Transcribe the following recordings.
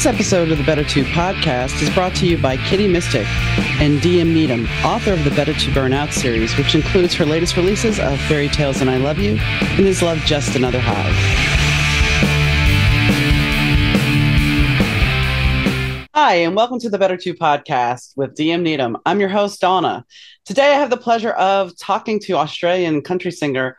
This episode of the Better Two podcast is brought to you by Kitty Mystic and DM Needom, author of the Better To Burnout series, which includes her latest releases of Fairy Tales and I Love You and Is Love Just Another High. Hi, and welcome to the Better Two podcast with DM Needom. I'm your host, Donna. Today I have the pleasure of talking to Australian country singer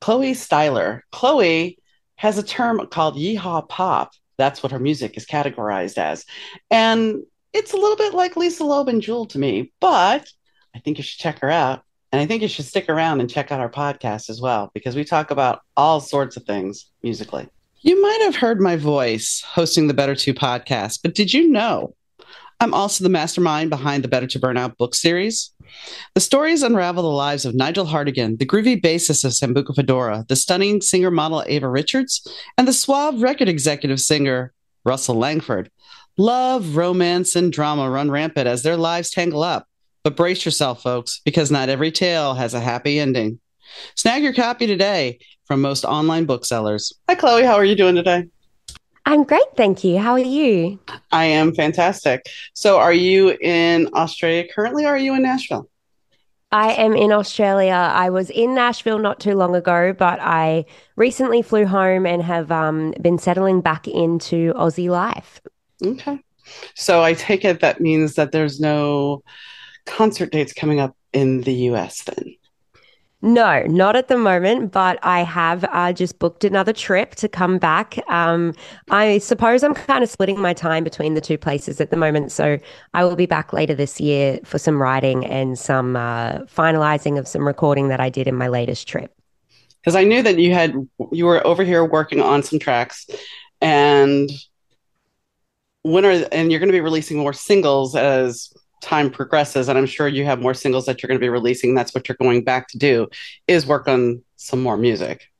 Chloe Styler. Chloe has a term called yeehaw pop that's what her music is categorized as. And it's a little bit like Lisa Loeb and Jewel to me, but I think you should check her out. And I think you should stick around and check out our podcast as well, because we talk about all sorts of things musically. You might have heard my voice hosting the Better Two podcast, but did you know I'm also the mastermind behind the Better To Burnout book series? The stories unravel the lives of Nigel Hartigan, the groovy bassist of Sambuca Fedora, the stunning singer model Ava Richards, and the suave record executive singer Russell Langford. Love, romance, and drama run rampant as their lives tangle up. But brace yourself, folks, because not every tale has a happy ending. Snag your copy today from most online booksellers. Hi, Chloe. How are you doing today? I'm great, thank you. How are you? I am fantastic. So, are you in Australia currently, or are you in Nashville? I am in Australia. I was in Nashville not too long ago, but I recently flew home and have um, been settling back into Aussie life. Okay. So, I take it that means that there's no concert dates coming up in the US then? No, not at the moment, but I have uh, just booked another trip to come back. Um, I suppose I'm kind of splitting my time between the two places at the moment. So I will be back later this year for some writing and some uh, finalizing of some recording that I did in my latest trip. Because I knew that you had you were over here working on some tracks, and when are and you're going to be releasing more singles as time progresses, and I'm sure you have more singles that you're going to be releasing. That's what you're going back to do is work on some more music.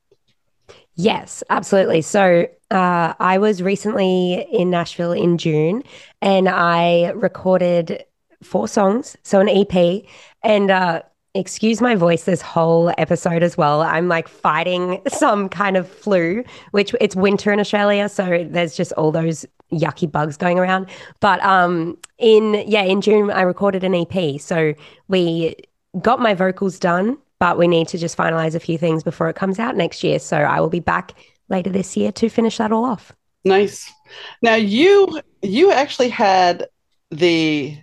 Yes, absolutely. So uh, I was recently in Nashville in June, and I recorded four songs, so an EP, and uh, excuse my voice this whole episode as well. I'm like fighting some kind of flu, which it's winter in Australia, so there's just all those yucky bugs going around. But um in yeah, in June I recorded an EP. So we got my vocals done, but we need to just finalize a few things before it comes out next year. So I will be back later this year to finish that all off. Nice. Now you you actually had the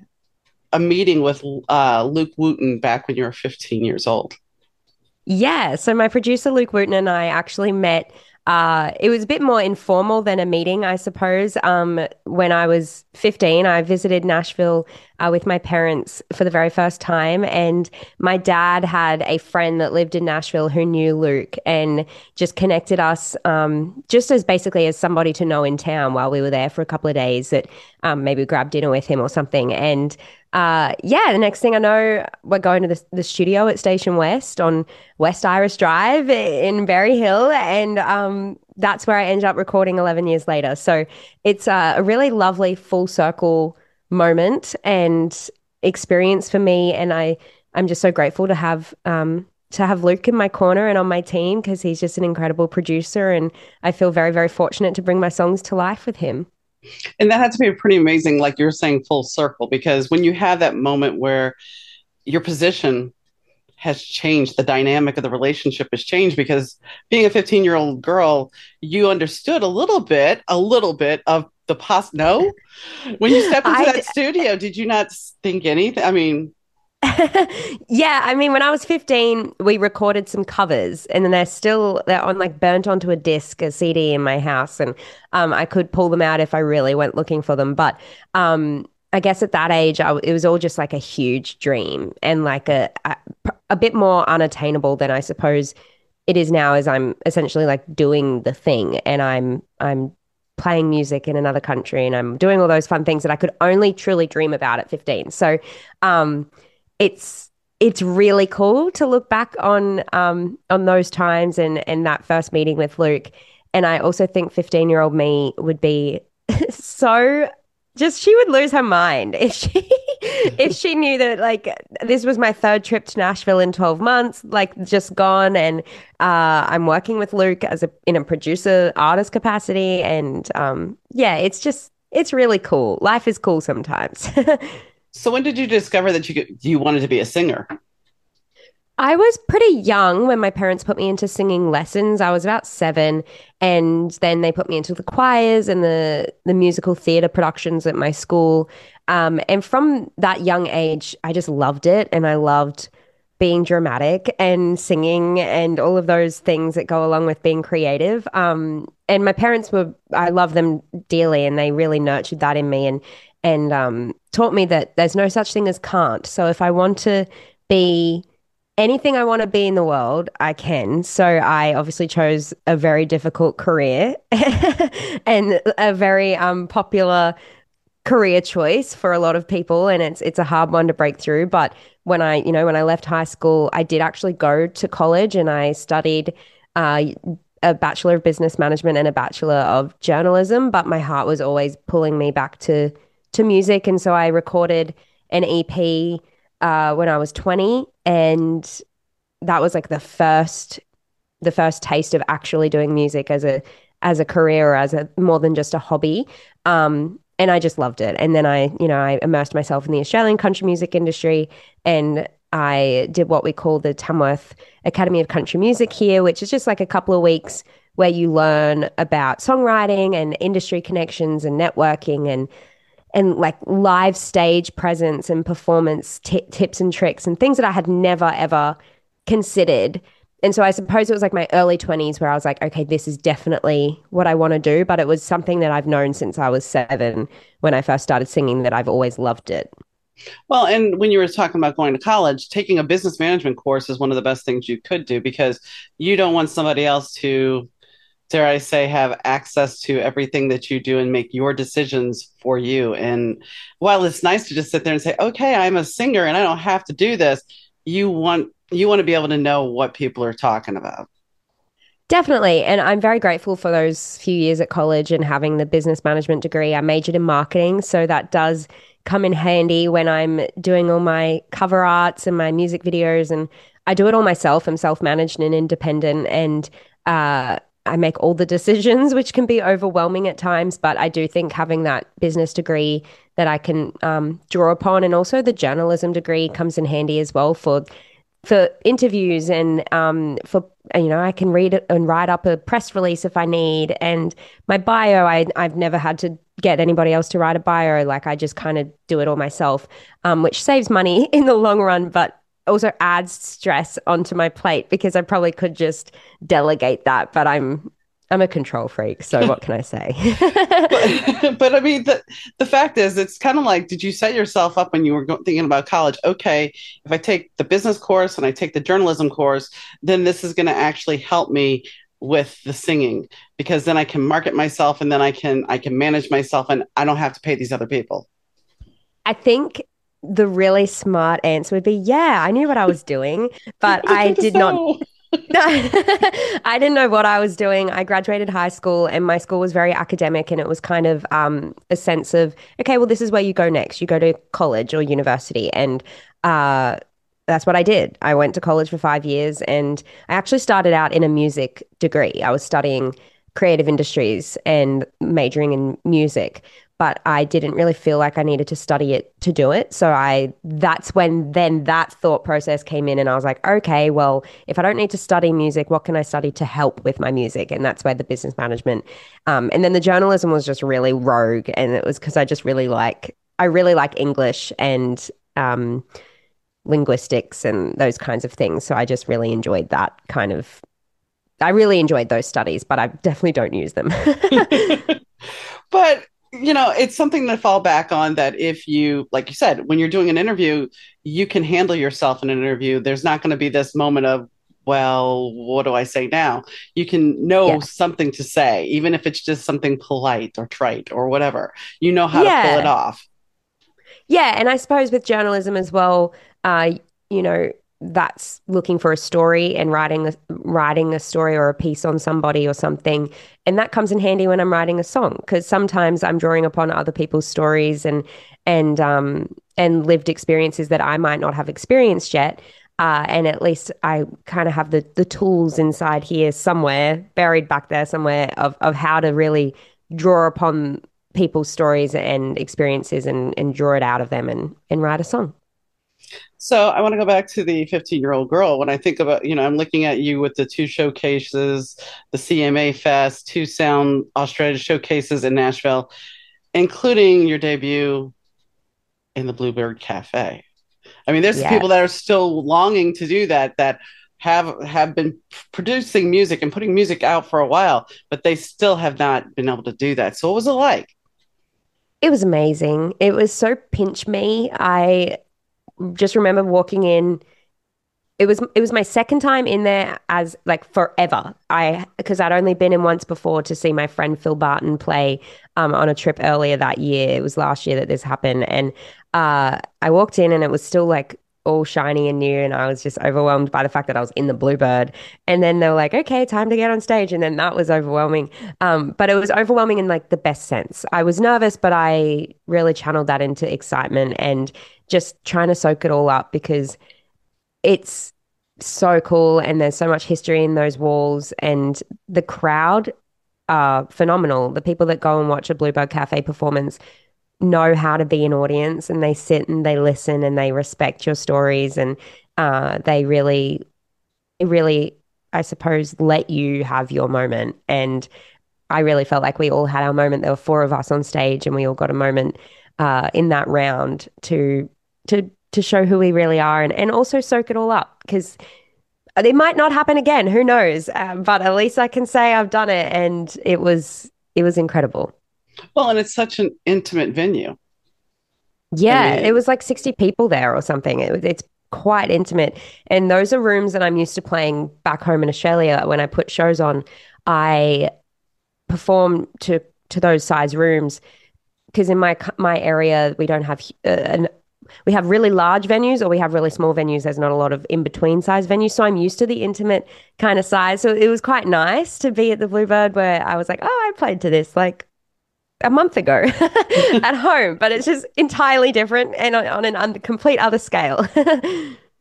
a meeting with uh, Luke Wooten back when you were 15 years old. Yeah. So my producer Luke Wooten and I actually met uh, it was a bit more informal than a meeting, I suppose. Um, when I was 15, I visited Nashville uh, with my parents for the very first time. And my dad had a friend that lived in Nashville who knew Luke and just connected us um, just as basically as somebody to know in town while we were there for a couple of days that um, maybe grab dinner with him or something. And uh, yeah, the next thing I know, we're going to the, the studio at Station West on West Iris Drive in Berry Hill. And um, that's where I ended up recording 11 years later. So it's a really lovely full circle moment and experience for me. And I, I'm just so grateful to have um, to have Luke in my corner and on my team because he's just an incredible producer. And I feel very, very fortunate to bring my songs to life with him. And that had to be pretty amazing, like you're saying, full circle, because when you have that moment where your position has changed, the dynamic of the relationship has changed because being a 15 year old girl, you understood a little bit, a little bit of the past. No, when you stepped into I, that studio, did you not think anything? I mean, yeah, I mean, when I was 15, we recorded some covers and then they're still, they're on like burnt onto a disc, a CD in my house. And um, I could pull them out if I really went looking for them. But um, I guess at that age, I, it was all just like a huge dream and like a, a, a bit more unattainable than I suppose it is now as I'm essentially like doing the thing and I'm, I'm playing music in another country and I'm doing all those fun things that I could only truly dream about at 15. So, um, it's it's really cool to look back on um, on those times and and that first meeting with Luke. And I also think 15 year old me would be so just she would lose her mind if she if she knew that like this was my third trip to Nashville in 12 months like just gone and uh, I'm working with Luke as a in a producer artist capacity and um, yeah it's just it's really cool. Life is cool sometimes. so when did you discover that you you wanted to be a singer? I was pretty young when my parents put me into singing lessons. I was about seven, and then they put me into the choirs and the the musical theatre productions at my school. Um, and from that young age, I just loved it, and I loved being dramatic and singing and all of those things that go along with being creative. Um, and my parents were, I love them dearly, and they really nurtured that in me and and um, taught me that there's no such thing as can't. So if I want to be anything I want to be in the world, I can. So I obviously chose a very difficult career and a very um, popular career choice for a lot of people and it's it's a hard one to break through but when I you know when I left high school I did actually go to college and I studied uh, a bachelor of business management and a bachelor of journalism but my heart was always pulling me back to to music and so I recorded an EP uh, when I was 20 and that was like the first the first taste of actually doing music as a as a career or as a more than just a hobby. Um, and I just loved it. And then I you know I immersed myself in the Australian country music industry and I did what we call the Tamworth Academy of Country Music here which is just like a couple of weeks where you learn about songwriting and industry connections and networking and and like live stage presence and performance t- tips and tricks and things that I had never ever considered. And so I suppose it was like my early 20s where I was like, okay, this is definitely what I want to do. But it was something that I've known since I was seven when I first started singing that I've always loved it. Well, and when you were talking about going to college, taking a business management course is one of the best things you could do because you don't want somebody else to dare I say, have access to everything that you do and make your decisions for you. And while it's nice to just sit there and say, okay, I'm a singer and I don't have to do this, you want you want to be able to know what people are talking about. Definitely. And I'm very grateful for those few years at college and having the business management degree. I majored in marketing. So that does come in handy when I'm doing all my cover arts and my music videos. And I do it all myself. I'm self managed and independent. And uh, I make all the decisions, which can be overwhelming at times. But I do think having that business degree that I can um, draw upon, and also the journalism degree comes in handy as well for for interviews and um, for you know I can read and write up a press release if I need. And my bio, I I've never had to get anybody else to write a bio. Like I just kind of do it all myself, um, which saves money in the long run, but also adds stress onto my plate because I probably could just delegate that, but I'm I'm a control freak, so what can I say? but, but, I mean, the the fact is, it's kind of like, did you set yourself up when you were go- thinking about college? Okay, if I take the business course and I take the journalism course, then this is going to actually help me with the singing because then I can market myself and then I can I can manage myself and I don't have to pay these other people. I think the really smart answer would be, yeah, I knew what I was doing, but I, did not. I didn't know what I was doing. I graduated high school and my school was very academic and it was kind of um, a sense of, okay, well, this is where you go next. You go to college or university. And uh, that's what I did. I went to college for five years and I actually started out in a music degree. I was studying creative industries and majoring in music but I didn't really feel like I needed to study it to do it. So I that's when then that thought process came in and I was like, okay, well, if I don't need to study music, what can I study to help with my music? And that's where the business management um, and then the journalism was just really rogue and it was because I just really like I really like English and um, linguistics and those kinds of things. So I just really enjoyed that kind of I really enjoyed those studies, but I definitely don't use them. but you know, it's something to fall back on that if you, like you said, when you're doing an interview, you can handle yourself in an interview. There's not going to be this moment of, well, what do I say now? You can know yeah. something to say, even if it's just something polite or trite or whatever. You know how yeah. to pull it off. Yeah. And I suppose with journalism as well, uh, you know, that's looking for a story and writing a, writing a story or a piece on somebody or something and that comes in handy when I'm writing a song because sometimes I'm drawing upon other people's stories and and um and lived experiences that I might not have experienced yet uh, and at least I kind of have the the tools inside here somewhere buried back there somewhere of of how to really draw upon people's stories and experiences and, and draw it out of them and, and write a song. So I want to go back to the 15 year old girl. When I think about, you know, I'm looking at you with the two showcases, the CMA Fest, two Sound Australia showcases in Nashville, including your debut in the Bluebird Cafe. I mean, there's yes. people that are still longing to do that, that have have been producing music and putting music out for a while, but they still have not been able to do that. So what was it like? It was amazing. It was so pinch me. I just remember walking in it was it was my second time in there as like forever. I because I'd only been in once before to see my friend Phil Barton play um, on a trip earlier that year. It was last year that this happened, and uh, I walked in and it was still like all shiny and new, and I was just overwhelmed by the fact that I was in the Bluebird. And then they were like, "Okay, time to get on stage," and then that was overwhelming. Um, but it was overwhelming in like the best sense. I was nervous, but I really channeled that into excitement and just trying to soak it all up because it's so cool and there's so much history in those walls and the crowd are phenomenal. The people that go and watch a Bluebird Cafe performance know how to be an audience and they sit and they listen and they respect your stories and uh, they really, really, I suppose, let you have your moment. And I really felt like we all had our moment. There were four of us on stage and we all got a moment uh, in that round to to to show who we really are and, and also soak it all up because it might not happen again who knows? Um, but at least i can say i've done it and it was it was incredible. Well and it's such an intimate venue. Yeah I mean, it was like 60 people there or something. It, it's quite intimate. And those are rooms that i'm used to playing back home in australia. When i put shows on i perform to to those size rooms because in my my area we don't have uh, an we have really large venues or we have really small venues. There's not a lot of in between size venues. So I'm used to the intimate kind of size. So it was quite nice to be at the Bluebird where I was like, oh, I played to this like a month ago at home, but it's just entirely different and on, an un- complete other scale.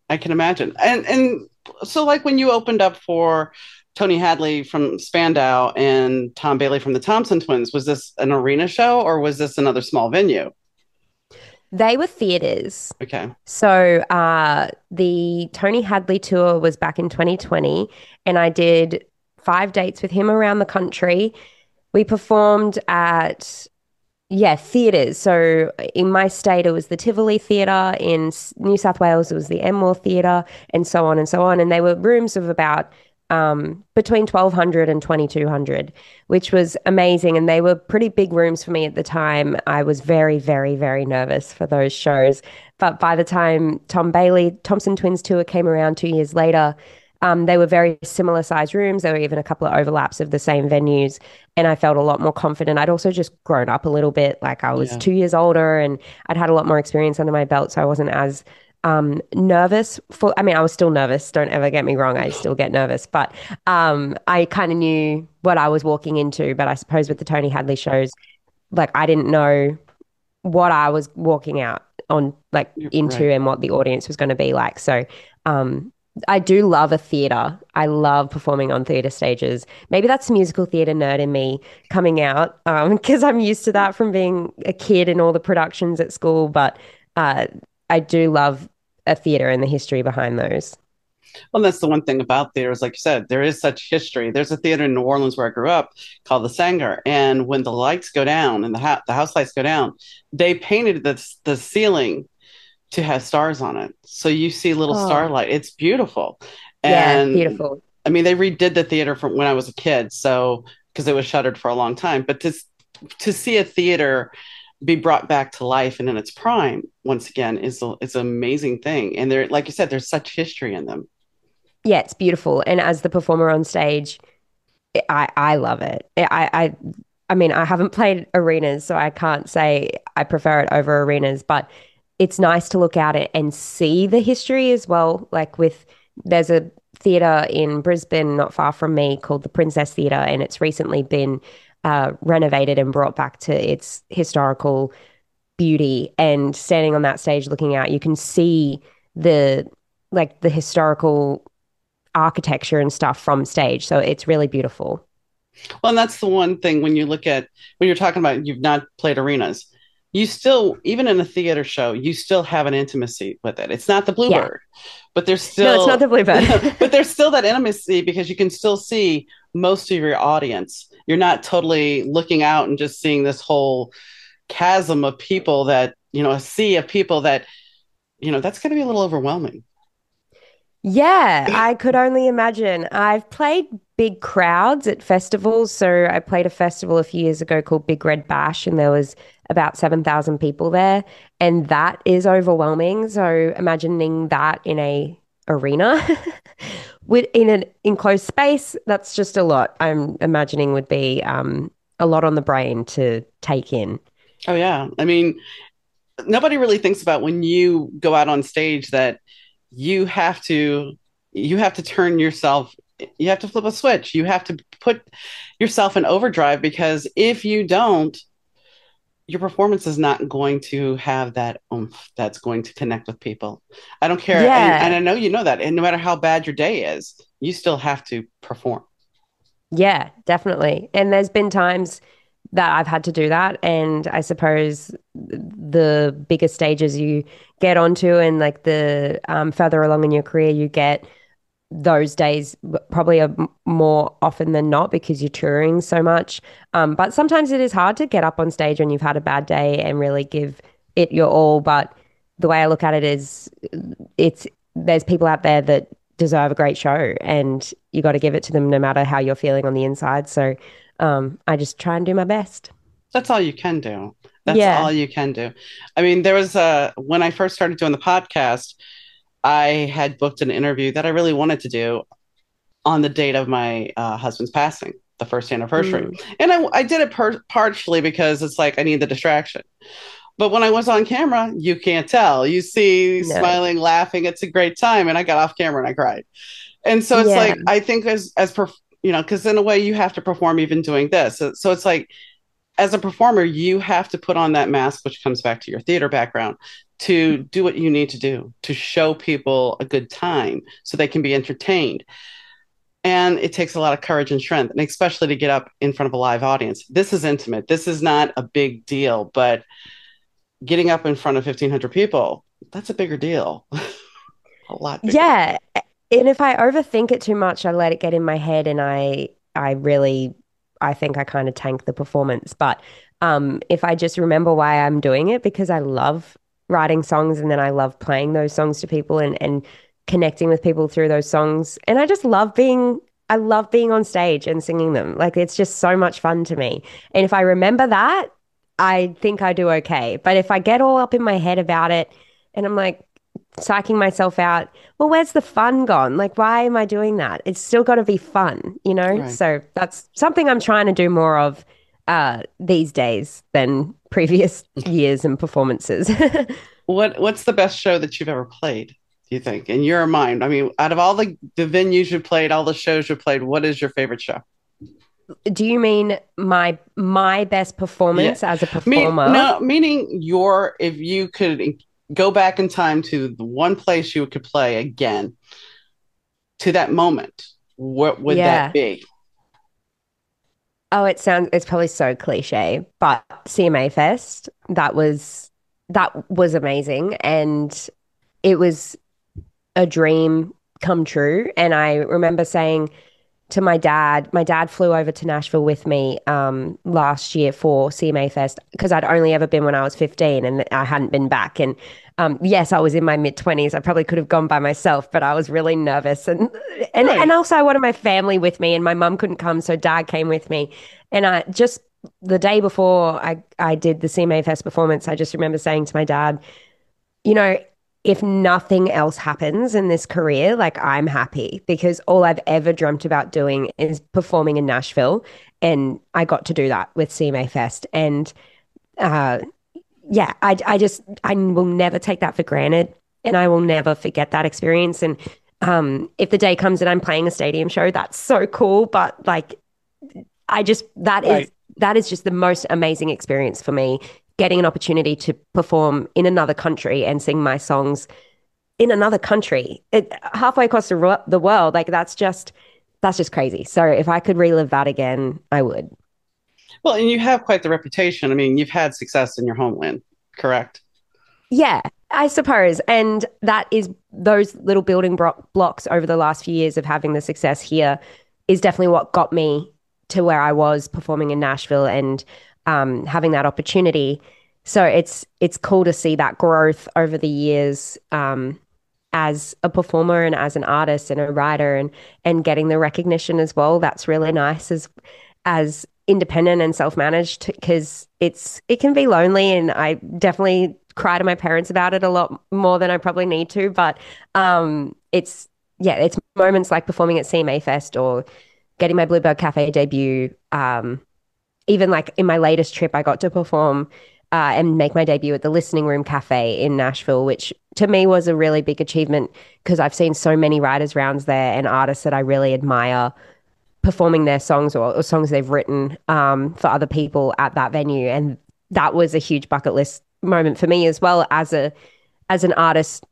I can imagine. And and so like when you opened up for Tony Hadley from Spandau and Tom Bailey from the Thompson Twins, was this an arena show or was this another small venue? They were theaters. Okay. So uh, the Tony Hadley tour was back in 2020, and I did five dates with him around the country. We performed at yeah, theatres. So in my state, it was the Tivoli Theatre. In New South Wales, it was the Enmore Theatre, and so on and so on. And they were rooms of about um, between 1200 and 2200, which was amazing. And they were pretty big rooms for me at the time. I was very, very, very nervous for those shows. But by the time Tom Bailey, Thompson Twins Tour came around two years later, um, they were very similar sized rooms. There were even a couple of overlaps of the same venues. And I felt a lot more confident. I'd also just grown up a little bit. Like I was yeah. two years older and I'd had a lot more experience under my belt. So I wasn't as um, nervous for, I mean, I was still nervous. Don't ever get me wrong. I still get nervous, but um, I kind of knew what I was walking into. But I suppose with the Tony Hadley shows, like I didn't know what I was walking out on, like into right. and what the audience was going to be like. So, um, I do love a theater. I love performing on theater stages. Maybe that's musical theater nerd in me coming out because um, I'm used to that from being a kid in all the productions at school. But uh, I do love a theater and the history behind those. Well, that's the one thing about theaters. Like you said, there is such history. There's a theater in New Orleans where I grew up called the Saenger, and when the lights go down and the ha- the house lights go down, they painted the the ceiling to have stars on it. So you see little oh. starlight. It's beautiful. And yeah, beautiful. I mean, they redid the theater from when I was a kid, so because it was shuttered for a long time. But to to see a theater be brought back to life and in its prime once again is a, it's an amazing thing. And there like you said there's such history in them. Yeah it's beautiful. And as the performer on stage i i love it. I i i mean i haven't played arenas so i can't say i prefer it over arenas but it's nice to look at it and see the history as well. Like with there's a theatre in Brisbane, not far from me, called the Princess Theatre, and it's recently been uh, renovated and brought back to its historical beauty. And standing on that stage looking out, you can see the like the historical architecture and stuff from stage. So it's really beautiful. Well, and that's the one thing when you look at when you're talking about you've not played arenas, you still even in a theater show, you still have an intimacy with it. It's not the Bluebird, yeah. but there's still No, it's not the Bluebird. but there's still that intimacy because you can still see most of your audience. You're not totally looking out and just seeing this whole chasm of people that, you know, a sea of people that, you know, that's going to be a little overwhelming. Yeah, I could only imagine. I've played big crowds at festivals. So I played a festival a few years ago called Big Red Bash, and there was about 7,000 people there. And that is overwhelming. So imagining that in a arena in an enclosed space, that's just a lot. I'm imagining would be um, a lot on the brain to take in. Oh yeah. I mean, nobody really thinks about when you go out on stage that you have to you have to turn yourself you have to flip a switch you have to put yourself in overdrive because if you don't your performance is not going to have that oomph that's going to connect with people i don't care yeah. and, and i know you know that and no matter how bad your day is you still have to perform yeah definitely and there's been times that I've had to do that. And I suppose the bigger stages you get onto and like the um, further along in your career you get, those days probably are more often than not because you're touring so much. Um, but sometimes it is hard to get up on stage when you've had a bad day and really give it your all. But the way I look at it is, it's there's people out there that deserve a great show, and you got to give it to them no matter how you're feeling on the inside. So um, I just try and do my best. That's all you can do. That's yeah. all you can do. I mean, there was a when I first started doing the podcast, I had booked an interview that I really wanted to do on the date of my uh, husband's passing, the first anniversary, mm. and I, I did it per- partially because it's like I need the distraction. But when I was on camera, you can't tell. You see no. smiling, laughing. It's a great time, and I got off camera and I cried. And so it's yeah. like I think as as per, you know, because in a way you have to perform even doing this. So, so it's like as a performer, you have to put on that mask, which comes back to your theater background, to do what you need to do to show people a good time so they can be entertained. And it takes a lot of courage and strength, and especially to get up in front of a live audience. This is intimate. This is not a big deal, but getting up in front of 1,500 people, that's a bigger deal. a lot. Bigger. Yeah and if I overthink it too much, I let it get in my head and I I really I think I kind of tank the performance. But um, if I just remember why I'm doing it, because I love writing songs and then I love playing those songs to people and, and connecting with people through those songs. And I just love being I love being on stage and singing them. Like it's just so much fun to me. And if I remember that, I think I do okay. But if I get all up in my head about it and I'm like, psyching myself out. Well, where's the fun gone? Like, why am I doing that? It's still got to be fun, you know? Right. So that's something I'm trying to do more of uh, these days than previous years and performances. what What's the best show that you've ever played? Do you think, in your mind? I mean, out of all the the venues you've played, all the shows you've played, what is your favorite show? Do you mean my my best performance yeah. as a performer? Me, no, meaning your if you could go back in time to the one place you could play again to that moment, what would yeah. that be? Oh, it sounds it's probably so cliche, but CMA Fest, that was that was amazing and it was a dream come true and I remember saying to my dad. My dad flew over to Nashville with me um, last year for CMA Fest because I'd only ever been when I was 15 and I hadn't been back. And um, yes, I was in my mid 20s. I probably could have gone by myself, but I was really nervous. And and, right. and also, I wanted my family with me, and my mum couldn't come. So dad came with me. And I just the day before I, I did the CMA Fest performance, I just remember saying to my dad, you know, if nothing else happens in this career, like I'm happy because all I've ever dreamt about doing is performing in Nashville. And I got to do that with CMA Fest. And uh, yeah, I, I just, I will never take that for granted. And I will never forget that experience. And um, if the day comes and I'm playing a stadium show, that's so cool. But like, I just, that right. is that is just the most amazing experience for me getting an opportunity to perform in another country and sing my songs in another country, it, halfway across the, the world. Like that's just that's just crazy. So if I could relive that again, I would. Well, and you have quite the reputation. I mean, you've had success in your homeland, correct? Yeah, I suppose. And that is those little building bro- blocks over the last few years of having the success here is definitely what got me to where I was performing in Nashville and um, having that opportunity. So it's it's cool to see that growth over the years um, as a performer and as an artist and a writer and and getting the recognition as well. That's really nice as as independent and self managed because it's it can be lonely and I definitely cry to my parents about it a lot more than I probably need to. But um, it's yeah, it's moments like performing at CMA Fest or getting my Bluebird Cafe debut. Um, even like in my latest trip, I got to perform uh, and make my debut at the Listening Room Cafe in Nashville, which to me was a really big achievement because I've seen so many writers' rounds there and artists that I really admire performing their songs or, or songs they've written um, for other people at that venue. And that was a huge bucket list moment for me as well as a as an artist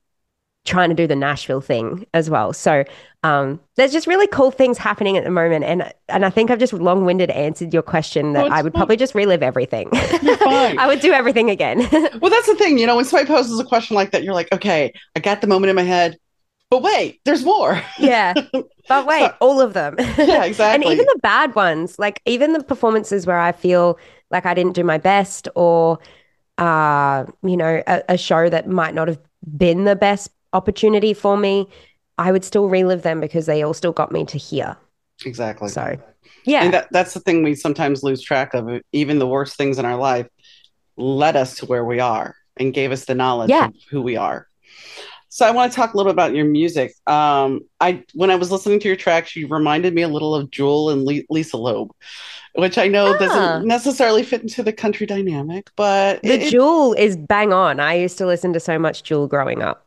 trying to do the Nashville thing as well. So um, there's just really cool things happening at the moment, and and I think I've just long winded answered your question that I would probably just relive everything. I would do everything again. well, that's the thing, you know, when somebody poses a question like that, you're like, okay, I got the moment in my head. But wait, there's more. yeah. But wait, so, all of them. Yeah, exactly. and even the bad ones, like even the performances where I feel like I didn't do my best or uh, you know, a, a show that might not have been the best opportunity for me, I would still relive them because they all still got me to here. Exactly. So, yeah. And that, that's the thing we sometimes lose track of. Even the worst things in our life led us to where we are and gave us the knowledge yeah. of who we are. So I want to talk a little bit about your music. Um, I when I was listening to your tracks, you reminded me a little of Jewel and Le- Lisa Loeb which I know ah. doesn't necessarily fit into the country dynamic, but the it, Jewel is bang on. I used to listen to so much Jewel growing up.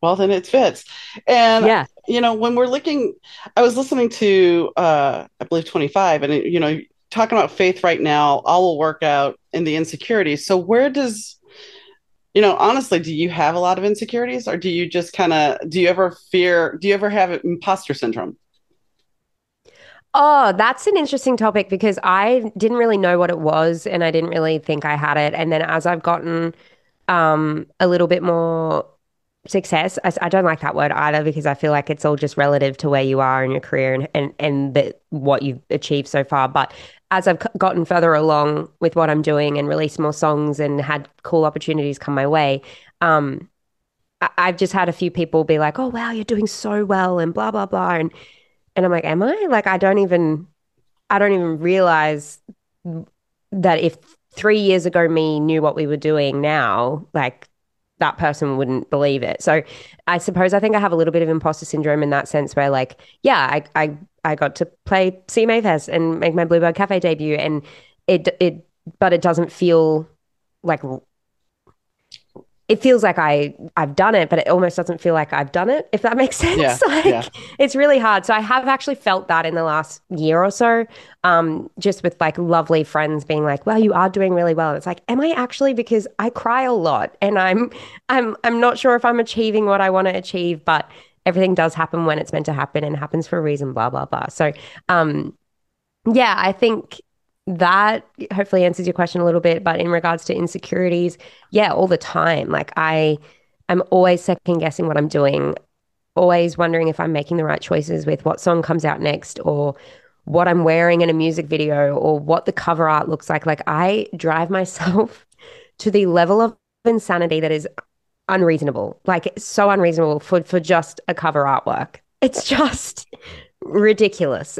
Well, then it fits. And yeah, you know, when we're looking, I was listening to uh I believe 25 and it, you know, talking about faith right now, all will work out in the insecurities. So where does you know, honestly, do you have a lot of insecurities or do you just kind of do you ever fear do you ever have imposter syndrome? Oh, that's an interesting topic because I didn't really know what it was and I didn't really think I had it. And then as I've gotten um, a little bit more success, I, I, don't like that word either because I feel like it's all just relative to where you are in your career and, and, and the, what you've achieved so far. But as I've gotten further along with what I'm doing and released more songs and had cool opportunities come my way, um, I, I've just had a few people be like, oh, wow, you're doing so well and blah, blah, blah. And and I'm like, am I? Like, I don't even, I don't even realize that if three years ago me knew what we were doing now, like that person wouldn't believe it. So I suppose I think I have a little bit of imposter syndrome in that sense where like, yeah, I I, I got to play CMA Fest and make my Bluebird Cafe debut and it it but it doesn't feel like it feels like I I've done it, but it almost doesn't feel like I've done it. If that makes sense, yeah, like yeah. it's really hard. So I have actually felt that in the last year or so, um, just with like lovely friends being like, "Well, you are doing really well." And it's like, am I actually? Because I cry a lot, and I'm I'm I'm not sure if I'm achieving what I want to achieve, but everything does happen when it's meant to happen and happens for a reason. Blah blah blah. So, um, yeah, I think that hopefully answers your question a little bit but in regards to insecurities yeah all the time like i i'm always second guessing what i'm doing always wondering if i'm making the right choices with what song comes out next or what i'm wearing in a music video or what the cover art looks like like i drive myself to the level of insanity that is unreasonable like it's so unreasonable for for just a cover artwork it's just ridiculous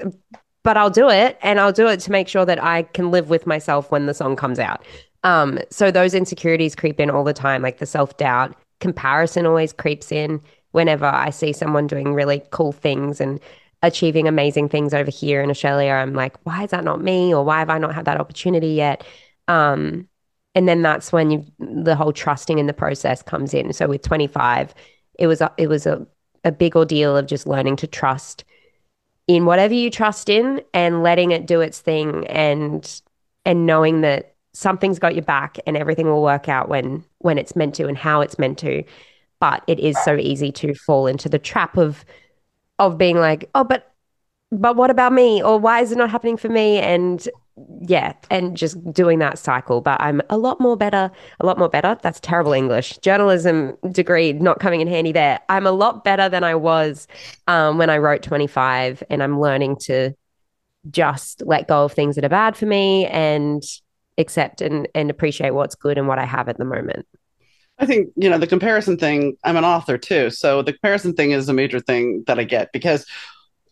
but I'll do it and I'll do it to make sure that I can live with myself when the song comes out. Um, so those insecurities creep in all the time, like the self doubt, comparison always creeps in whenever I see someone doing really cool things and achieving amazing things over here in Australia. I'm like, why is that not me? Or why have I not had that opportunity yet? Um, and then that's when you the whole trusting in the process comes in. So with 25, it was a, it was a, a big ordeal of just learning to trust in whatever you trust in and letting it do its thing and and knowing that something's got your back and everything will work out when when it's meant to and how it's meant to but it is so easy to fall into the trap of of being like oh but but what about me? Or why is it not happening for me? And yeah, and just doing that cycle. But I'm a lot more better, a lot more better. That's terrible English. Journalism degree not coming in handy there. I'm a lot better than I was um, when I wrote 25, and I'm learning to just let go of things that are bad for me and accept and, and appreciate what's good and what I have at the moment. I think, you know, the comparison thing, I'm an author too. So the comparison thing is a major thing that I get because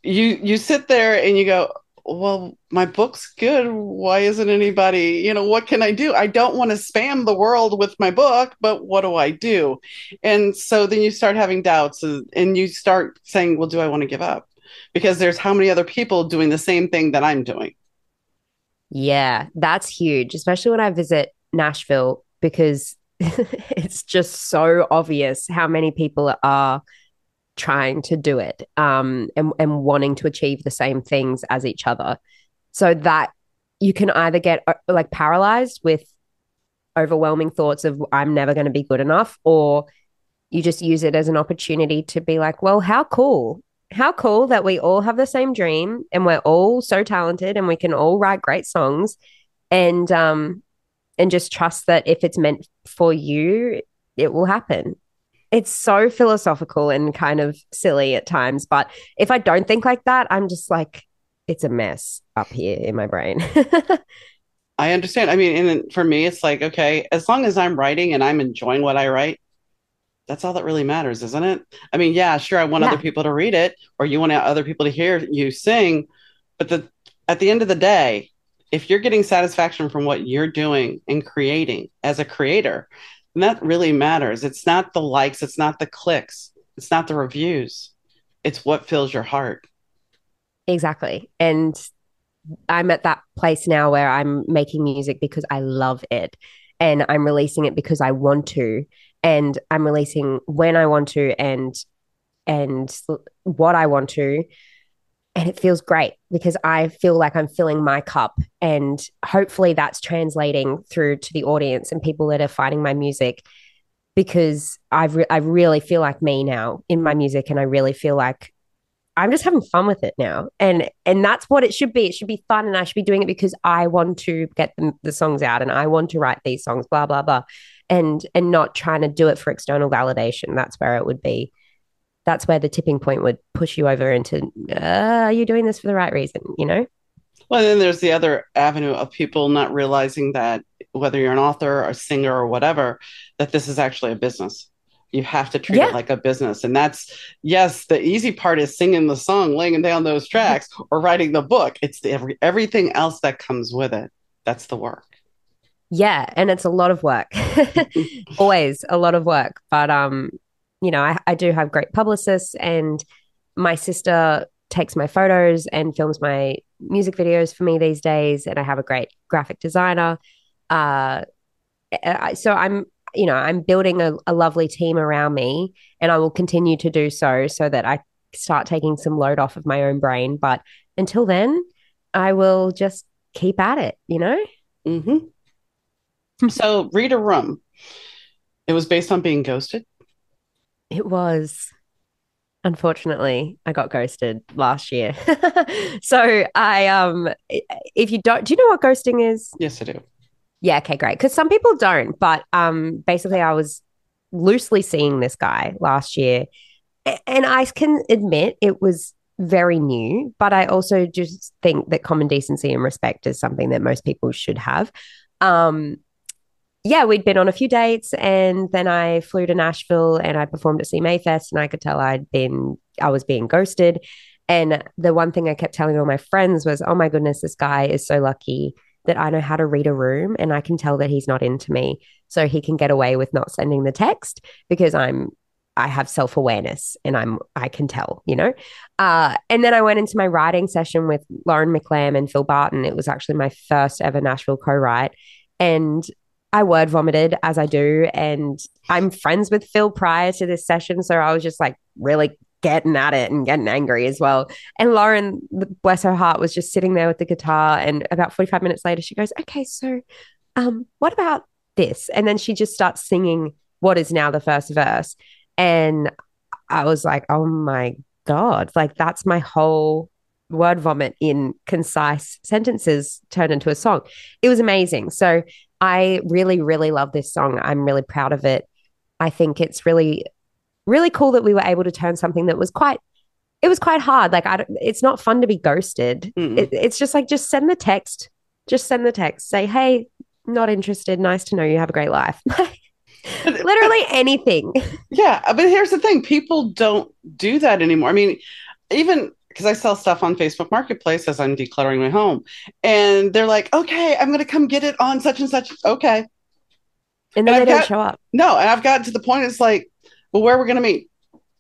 you you sit there and you go, well, my book's good. Why isn't anybody, you know, what can I do? I don't want to spam the world with my book, but what do I do? And so then you start having doubts and you start saying, well, do I want to give up? Because there's how many other people doing the same thing that I'm doing. Yeah, that's huge, especially when I visit Nashville because it's just so obvious how many people are trying to do it um, and, and wanting to achieve the same things as each other. So that you can either get uh, like paralyzed with overwhelming thoughts of I'm never going to be good enough, or you just use it as an opportunity to be like, well, how cool. How cool that we all have the same dream and we're all so talented and we can all write great songs and um and just trust that if it's meant for you, it will happen it's so philosophical and kind of silly at times. But if I don't think like that, I'm just like, it's a mess up here in my brain. I understand. I mean, and for me, it's like, okay, as long as I'm writing and I'm enjoying what I write, that's all that really matters, isn't it? I mean, yeah, sure, I want yeah. other people to read it or you want other people to hear you sing, but the at the end of the day, if you're getting satisfaction from what you're doing and creating as a creator, and that really matters. It's not the likes, it's not the clicks, it's not the reviews. It's what fills your heart. Exactly. And I'm at that place now where I'm making music because I love it and I'm releasing it because I want to and I'm releasing when I want to and and what I want to and it feels great because I feel like I'm filling my cup. And hopefully that's translating through to the audience and people that are finding my music because I've re- I really feel like me now in my music and I really feel like I'm just having fun with it now. And and that's what it should be. It should be fun and I should be doing it because I want to get the, the songs out and I want to write these songs blah blah blah. And and not trying to do it for external validation. That's where it would be that's where the tipping point would push you over into uh, are you doing this for the right reason you know? Well then there's the other avenue of people not realizing that whether you're an author or a singer or whatever that this is actually a business. You have to treat yeah. it like a business. And that's yes the easy part is singing the song laying down those tracks or writing the book. It's the every, everything else that comes with it. That's the work. Yeah and it's a lot of work. Always a lot of work. But um you know, I, I do have great publicists, and my sister takes my photos and films my music videos for me these days. And I have a great graphic designer. Uh, so I'm, you know, I'm building a, a lovely team around me, and I will continue to do so so that I start taking some load off of my own brain. But until then, I will just keep at it, you know? Mm-hmm. so, read a room. It was based on being ghosted. It was. Unfortunately, I got ghosted last year. so I um if you don't do you know what ghosting is? Yes, I do. Yeah, okay, great. Because some people don't, but um basically I was loosely seeing this guy last year. And I can admit it was very new, but I also just think that common decency and respect is something that most people should have. Um, yeah, we'd been on a few dates and then I flew to Nashville and I performed at CMA Fest and I could tell I'd been, I was being ghosted. And the one thing I kept telling all my friends was, oh my goodness, this guy is so lucky that I know how to read a room and I can tell that he's not into me. So he can get away with not sending the text because I'm I have self awareness and I'm I can tell, you know. Uh, and then I went into my writing session with Lauren McLamb and Phil Barton. It was actually my first ever Nashville co-write, and I word vomited as I do. And I'm friends with Phil prior to this session. So I was just like really getting at it and getting angry as well. And Lauren, bless her heart, was just sitting there with the guitar. And about 45 minutes later, she goes, Okay, so um, what about this? And then she just starts singing what is now the first verse. And I was like, Oh my God, like that's my whole word vomit in concise sentences turned into a song. It was amazing. So I really, really love this song. I'm really proud of it. I think it's really, really cool that we were able to turn something that was quite, it was quite hard. Like, I, it's not fun to be ghosted. It, it's just like, just send the text, just send the text, say, hey, not interested. Nice to know you. Have a great life. Literally anything. Yeah. But here's the thing people don't do that anymore. I mean, even because I sell stuff on Facebook Marketplace as I'm decluttering my home. And they're like, okay, I'm going to come get it on such and such. Okay. And then and they don't show up. No. And I've gotten to the point, it's like, well, where we're we going to meet?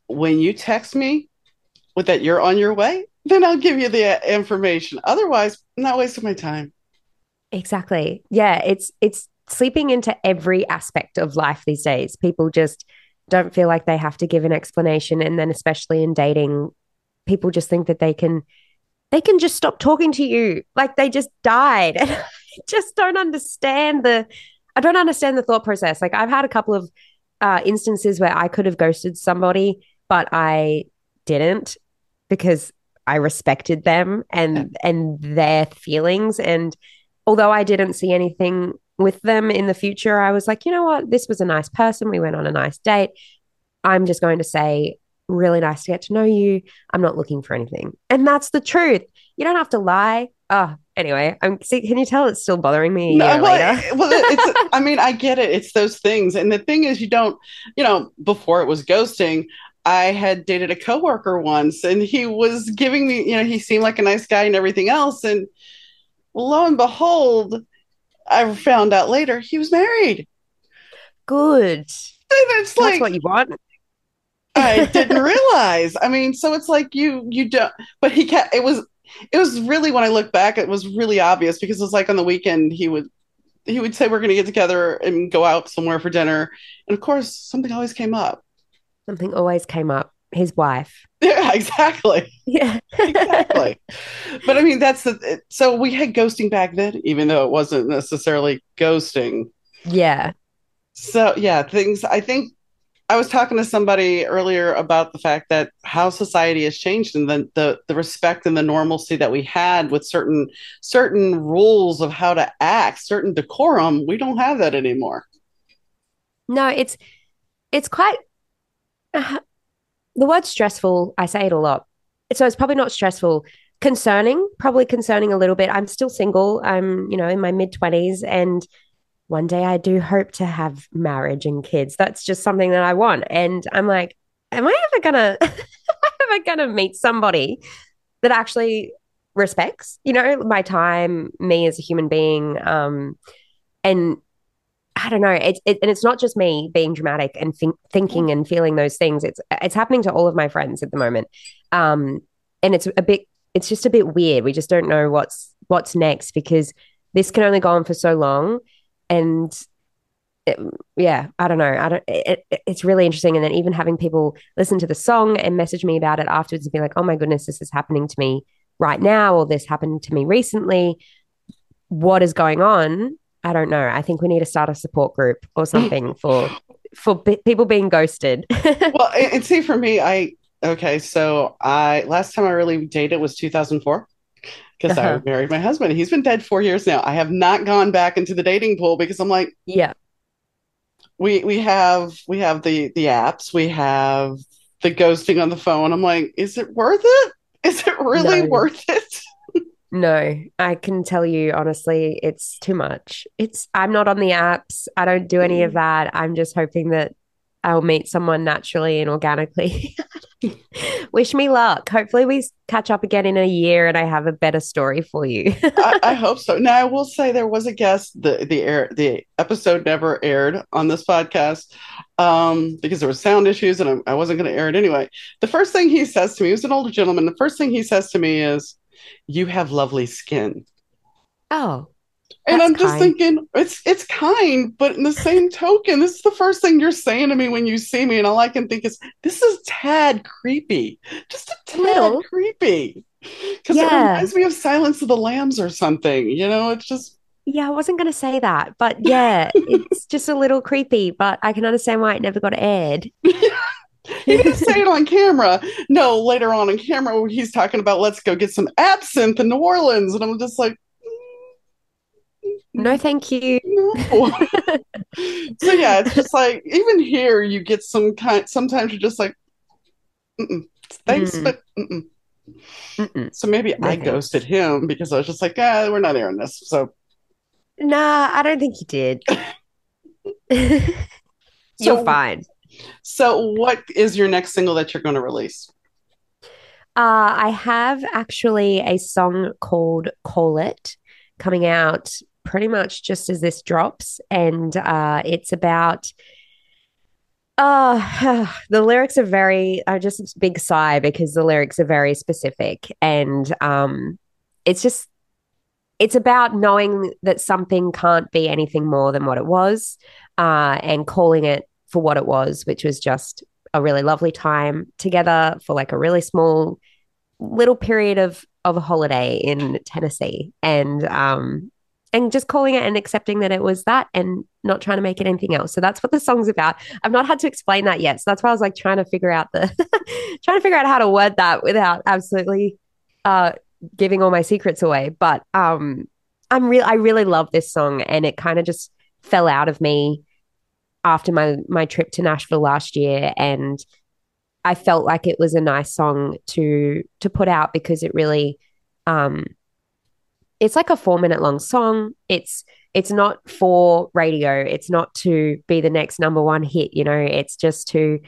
When you text me with that you're on your way, then I'll give you the information. Otherwise, I'm not wasting my time. Exactly. Yeah. It's, it's, sleeping into every aspect of life these days. People just don't feel like they have to give an explanation. And then, especially in dating, people just think that they can they can just stop talking to you. Like they just died. And i just don't understand the i don't understand the thought process. Like i've had a couple of uh, instances where i could have ghosted somebody but i didn't because i respected them and and their feelings. And although i didn't see anything with them in the future i was like you know what? This was a nice person. We went on a nice date. I'm just going to say really nice to get to know you. I'm not looking for anything. And that's the truth. You don't have to lie. Oh, anyway, I'm see, can you tell it's still bothering me no, well, well it's I mean, I get it. It's those things. And the thing is you don't, you know, before it was ghosting, I had dated a coworker once and he was giving me, you know, he seemed like a nice guy and everything else. And lo and behold, I found out later he was married. Good. And it's That's like what you want. I didn't realize. I mean, so it's like you you don't but he kept it was it was really when I look back, it was really obvious because it was like on the weekend he would he would say we're gonna get together and go out somewhere for dinner. And of course something always came up. Something always came up. His wife. Yeah, exactly. Yeah. exactly. But I mean that's the so we had ghosting back then, even though it wasn't necessarily ghosting. Yeah. So yeah, things I think I was talking to somebody earlier about the fact that how society has changed and the, the the respect and the normalcy that we had with certain certain rules of how to act, certain decorum, we don't have that anymore. No, it's it's quite uh, the word stressful. I say it a lot, so it's probably not stressful. Concerning, probably concerning a little bit. I'm still single. I'm you know in my mid twenties and one day I do hope to have marriage and kids. That's just something that I want. And I'm like, am I ever gonna ever gonna meet somebody that actually respects, you know, my time, me as a human being. Um, and I don't know. It, and it's not just me being dramatic and think, thinking and feeling those things. It's it's happening to all of my friends at the moment. Um, and it's a bit. It's just a bit weird. We just don't know what's what's next because this can only go on for so long and it, yeah, I don't know. I don't. It, it, it's really interesting, and then even having people listen to the song and message me about it afterwards and be like, "Oh my goodness, this is happening to me right now," or "This happened to me recently." What is going on? I don't know. I think we need to start a support group or something for for b- people being ghosted. well, and see, for me, I okay. So I last time I really dated was 2004 because uh-huh. I married my husband. He's been dead four years now. I have not gone back into the dating pool because I'm like, yeah. We we have we have the the apps. We have the ghosting on the phone. I'm like, is it worth it? Is it really no. worth it? no, I can tell you honestly, it's too much. It's I'm not on the apps. I don't do any of mm. that. I'm just hoping that I'll meet someone naturally and organically. Wish me luck. Hopefully, we catch up again in a year and I have a better story for you. I, I, hope so. Now, I will say there was a guest. the the air The episode never aired on this podcast um, because there were sound issues and I, I wasn't going to air it anyway. The first thing he says to me, he was an older gentleman. The first thing he says to me is, "You have lovely skin." Oh, and I'm just kind. thinking, it's it's kind, but in the same token, this is the first thing you're saying to me when you see me, and all I can think is, this is tad creepy, just a tad Little. creepy, because yeah. it reminds me of Silence of the Lambs or something. You know, it's just. Yeah, I wasn't going to say that, but yeah, it's just a little creepy. But I can understand why it never got aired. he didn't say it on camera. No, later on in camera, he's talking about let's go get some absinthe in New Orleans, and I'm just like, no, thank you. No. so yeah, it's just like even here, you get some kind. Sometimes you're just like, thanks, mm. but. Mm-mm. Mm-mm. So maybe no, I thanks. ghosted him because I was just like, ah, we're not airing this. So, nah, I don't think you did. You're so, fine. So, what is your next single that you're going to release? Uh, I have actually a song called Call It coming out pretty much just as this drops. And uh, it's about. Uh, the lyrics are very, I just big sigh because the lyrics are very specific. And um, it's just, it's about knowing that something can't be anything more than what it was uh, and calling it for what it was, which was just a really lovely time together for like a really small little period of of a holiday in Tennessee and um and just calling it and accepting that it was that and not trying to make it anything else. So that's what the song's about. I've not had to explain that yet. So that's why I was like trying to figure out the trying to figure out how to word that without absolutely uh giving all my secrets away. But um I'm real I really love this song and it kind of just fell out of me after my my trip to Nashville last year and I felt like it was a nice song to to put out because it really um it's like a 4 minute long song. It's it's not for radio. It's not to be the next number 1 hit you know. It's just to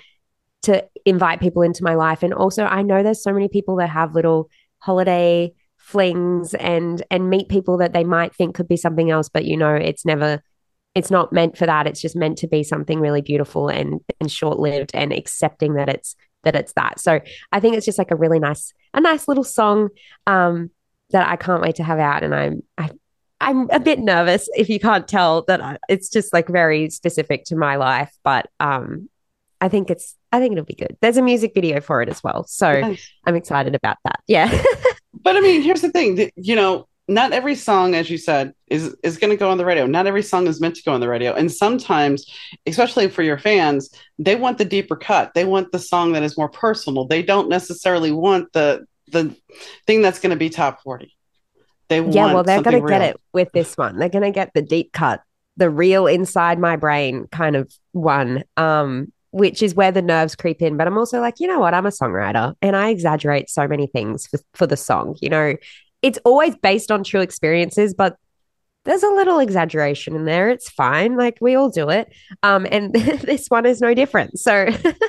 to invite people into my life. And also I know there's so many people that have little holiday flings and and meet people that they might think could be something else but you know it's never it's not meant for that. It's just meant to be something really beautiful and and short lived and accepting that it's that it's that. So i think it's just like a really nice a nice little song. Um that i can't wait to have out and i'm i I'm a bit nervous if you can't tell that I, it's just like very specific to my life, but um, I think it's I think it'll be good. There's a music video for it as well, so nice. I'm excited about that. Yeah. but I mean, here's the thing, you know, not every song, as you said, is is going to go on the radio. Not every song is meant to go on the radio, and sometimes, especially for your fans, they want the deeper cut. They want the song that is more personal. They don't necessarily want the the thing that's going to be top forty. They yeah, well, they're going to get it with this one. They're going to get the deep cut, the real inside my brain kind of one. Um, which is where the nerves creep in. But I'm also like, you know what? I'm a songwriter and I exaggerate so many things for, for the song. You know, it's always based on true experiences, but there's a little exaggeration in there. It's fine. Like we all do it. Um, and this one is no different. So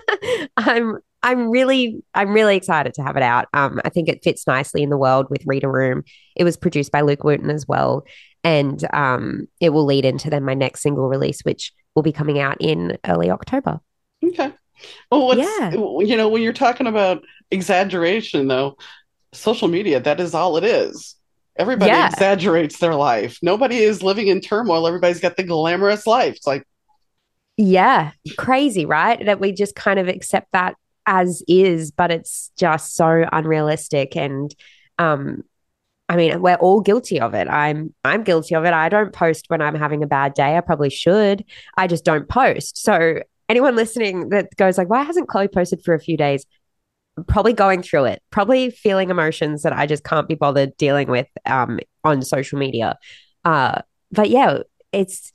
I'm I'm really I'm really excited to have it out. Um, I think it fits nicely in the world with Read a Room. It was produced by Luke Wooten as well. And um, it will lead into then my next single release, which will be coming out in early October. Okay. Well, what's, yeah. you know, when you're talking about exaggeration, though, social media, that is all it is. Everybody yeah. exaggerates their life. Nobody is living in turmoil. Everybody's got the glamorous life. It's like, yeah, crazy, right? That we just kind of accept that as is, but it's just so unrealistic. And, um, I mean, we're all guilty of it. I'm I'm guilty of it. I don't post when I'm having a bad day. I probably should. I just don't post. So anyone listening that goes like, why hasn't Chloe posted for a few days? Probably going through it, probably feeling emotions that I just can't be bothered dealing with um, on social media. Uh, but yeah, it's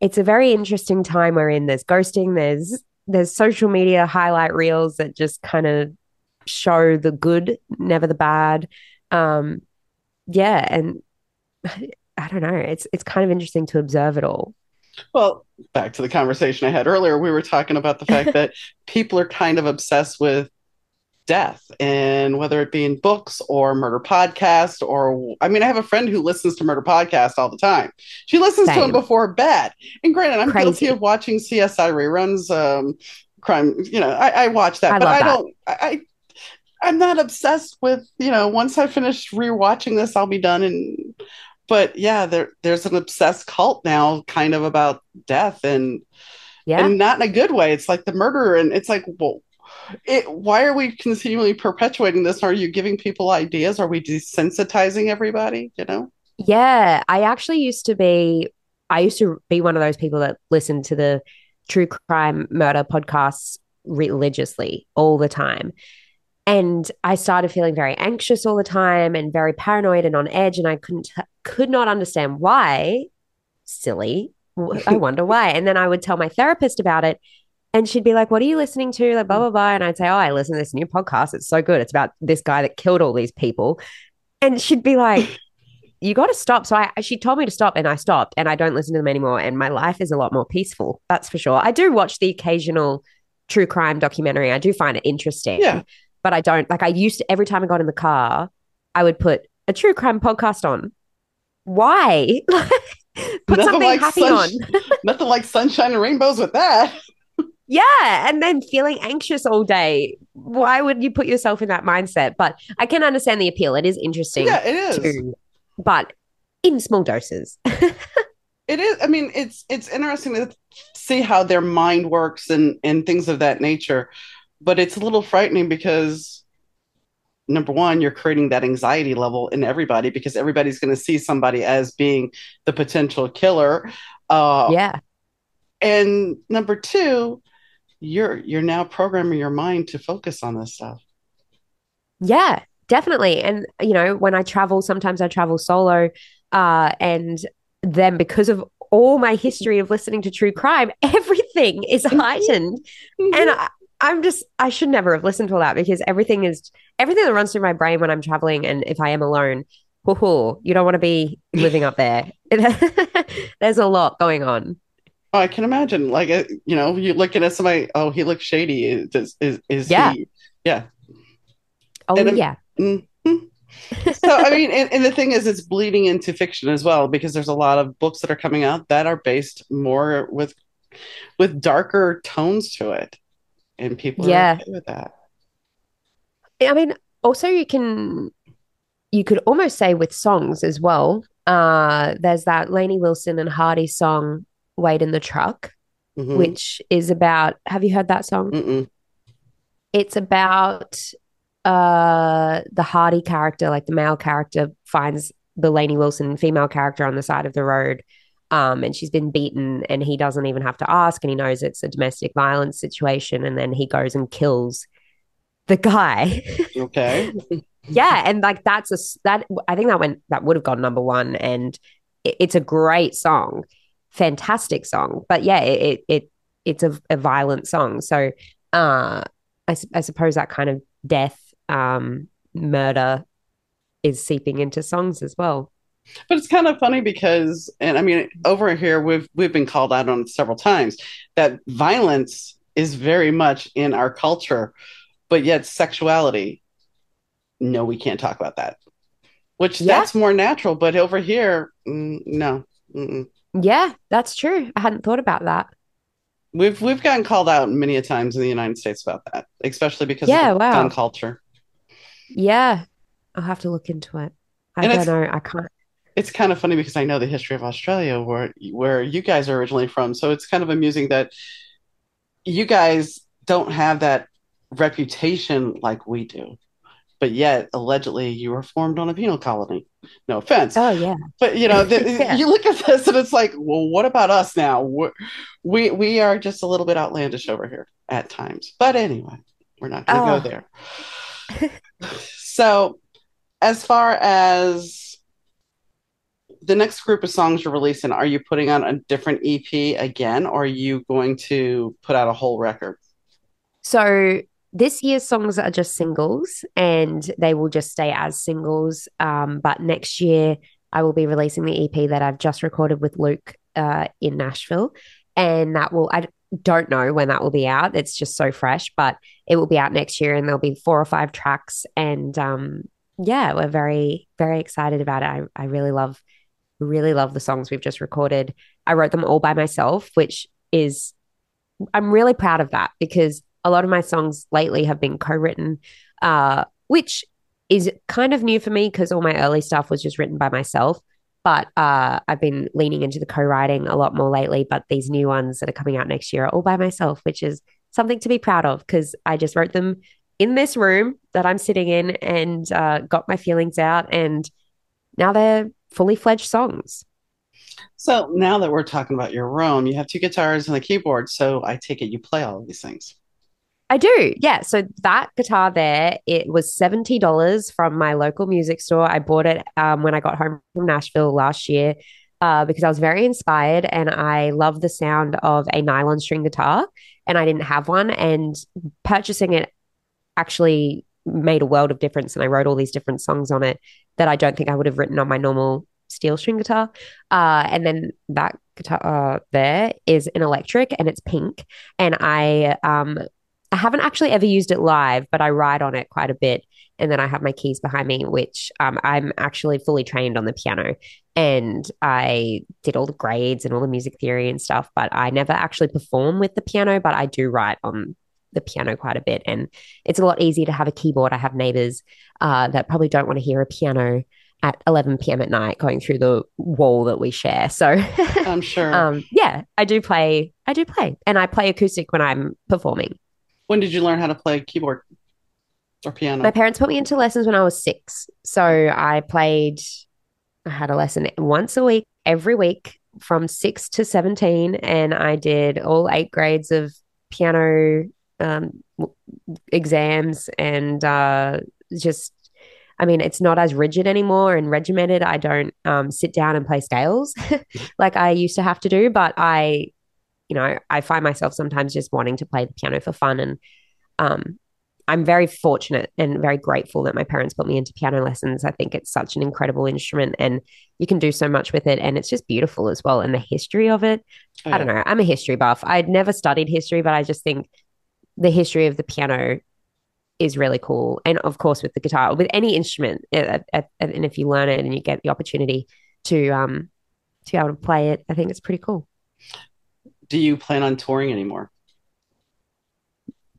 it's a very interesting time we're in. There's ghosting, there's there's social media highlight reels that just kind of show the good, never the bad. Um, yeah, and I don't know. It's it's kind of interesting to observe it all. Well, back to the conversation I had earlier, we were talking about the fact that people are kind of obsessed with death and whether it be in books or murder podcast or i mean i have a friend who listens to murder podcast all the time she listens Same. to them before bed and granted i'm Crazy. guilty of watching csi reruns um crime you know i, I watch that I but i that. don't I, i'm not obsessed with you know once i finish rewatching this i'll be done and but yeah there there's an obsessed cult now kind of about death and yeah. and not in a good way it's like the murder and it's like well it, why are we continually perpetuating this? Are you giving people ideas? Are we desensitizing everybody? You know? Yeah, I actually used to be. I used to be one of those people that listened to the true crime murder podcasts religiously all the time. And I started feeling very anxious all the time and very paranoid and on edge. And I couldn't, could not understand why. Silly. I wonder why. And then I would tell my therapist about it. And she'd be like, What are you listening to? Like, blah, mm. blah, blah. And I'd say, Oh, I listen to this new podcast. It's so good. It's about this guy that killed all these people. And she'd be like, You got to stop. So I, she told me to stop and I stopped and I don't listen to them anymore. And my life is a lot more peaceful. That's for sure. I do watch the occasional true crime documentary. I do find it interesting. Yeah. But I don't like I used to every time I got in the car, I would put a true crime podcast on. Why? put Nothing something like happy on. Nothing like sunshine and rainbows with that. Yeah, and then feeling anxious all day. Why would you put yourself in that mindset? But I can understand the appeal. It is interesting Yeah, it is. but in small doses. It is. I mean, it's it's interesting to see how their mind works and and things of that nature, but it's a little frightening because number one, you're creating that anxiety level in everybody because everybody's going to see somebody as being the potential killer. Uh, yeah, And number two, you're you're now programming your mind to focus on this stuff. yeah, definitely. And you know, when I travel, sometimes I travel solo, uh, and then because of all my history of listening to true crime, everything is heightened. and I, I'm just I should never have listened to all that because everything is everything that runs through my brain when I'm traveling and if I am alone, whoo you don't want to be living up there. There's a lot going on. Oh, I can imagine. Like, uh, you know, you looking at somebody. Oh, he looks shady. Is is, is Yeah. he? Yeah. Oh And yeah, Mhm. so I mean, and, and the thing is, it's bleeding into fiction as well because there's a lot of books that are coming out that are based more with with darker tones to it, and people are Yeah. okay with that. I mean, also you can you could almost say with songs as well. Uh, there's that Lainey Wilson and Hardy song "Wait in the Truck," Mhm. which is about. Have you heard that song? Mm-mm. it's about uh the Hardy character, like the male character, finds the Lainey Wilson female character on the side of the road. Um, and she's been beaten, and he doesn't even have to ask, and he knows it's a domestic violence situation, and then he goes and kills the guy. Okay. yeah, and like that's a that I think that went that would have gone number one, and it, it's a great song, fantastic song. But yeah, it it, it it's a, a violent song, so uh, I, I suppose that kind of death, um, murder, is seeping into songs as well. But it's kind of funny because, and I mean, over here we've we've been called out on it several times that violence is very much in our culture, but yet sexuality, no, we can't talk about that. Which Yeah. that's more natural, but over here, mm, no. Mm-mm. Yeah, that's true. I hadn't thought about that. We've we've gotten called out many a times in the United States about that, especially because Yeah, of wow. gun culture. Yeah, I'll have to look into it. I And don't know. I can't. It's kind of funny because I know the history of Australia, where where you guys are originally from. So it's kind of amusing that you guys don't have that reputation like we do, but yet allegedly you were formed on a penal colony. No offense, Oh yeah, but you know, the, Yeah. you look at this and it's like, well, what about us now? We're, we we are just a little bit outlandish over here at times. But anyway, we're not going to Oh. go there. so, as far as the next group of songs you're releasing, are you putting on a different EP again, or are you going to put out a whole record? So this year's songs are just singles and they will just stay as singles. Um, but next year, I will be releasing the EP that I've just recorded with Luke uh, in Nashville. And that will, I don't know when that will be out. It's just so fresh, but it will be out next year and there'll be four or five tracks. And um, yeah, we're very, very excited about it. I, I really love, really love the songs we've just recorded. I wrote them all by myself, which is, I'm really proud of that because a lot of my songs lately have been co-written, uh, which is kind of new for me because all my early stuff was just written by myself. But uh, I've been leaning into the co-writing a lot more lately. But these new ones that are coming out next year are all by myself, which is something to be proud of because I just wrote them in this room that I'm sitting in and uh, got my feelings out, and now they're fully fledged songs. So now that we're talking about your room, you have two guitars and a keyboard. So I take it you play all of these things. I do. Yeah. So that guitar there, it was $70 from my local music store. I bought it um, when I got home from Nashville last year uh, because I was very inspired and I love the sound of a nylon string guitar and I didn't have one. And purchasing it actually made a world of difference. And I wrote all these different songs on it that I don't think I would have written on my normal steel string guitar. Uh, and then that guitar uh, there is an electric and it's pink. And I um, I haven't actually ever used it live, but I ride on it quite a bit. And then I have my keys behind me, which um, I'm actually fully trained on the piano. And I did all the grades and all the music theory and stuff, but I never actually perform with the piano, but I do write on the piano quite a bit. And it's a lot easier to have a keyboard. I have neighbors uh, that probably don't want to hear a piano at 11 p.m. at night going through the wall that we share. So I'm sure. um, yeah, I do play. I do play, and I play acoustic when I'm performing. When did you learn how to play keyboard or piano? My parents put me into lessons when I was six. So I played, I had a lesson once a week, every week from six to 17. And I did all eight grades of piano um, exams and uh, just, I mean, it's not as rigid anymore and regimented. I don't um, sit down and play scales like I used to have to do, but I you know, I find myself sometimes just wanting to play the piano for fun. And um, I'm very fortunate and very grateful that my parents put me into piano lessons. I think it's such an incredible instrument and you can do so much with it. And it's just beautiful as well. And the history of it, oh, I don't know. I'm a history buff. I'd never studied history, but I just think the history of the piano is really cool. And of course, with the guitar, with any instrument, and if you learn it and you get the opportunity to, um, to be able to play it, I think it's pretty cool do you plan on touring anymore?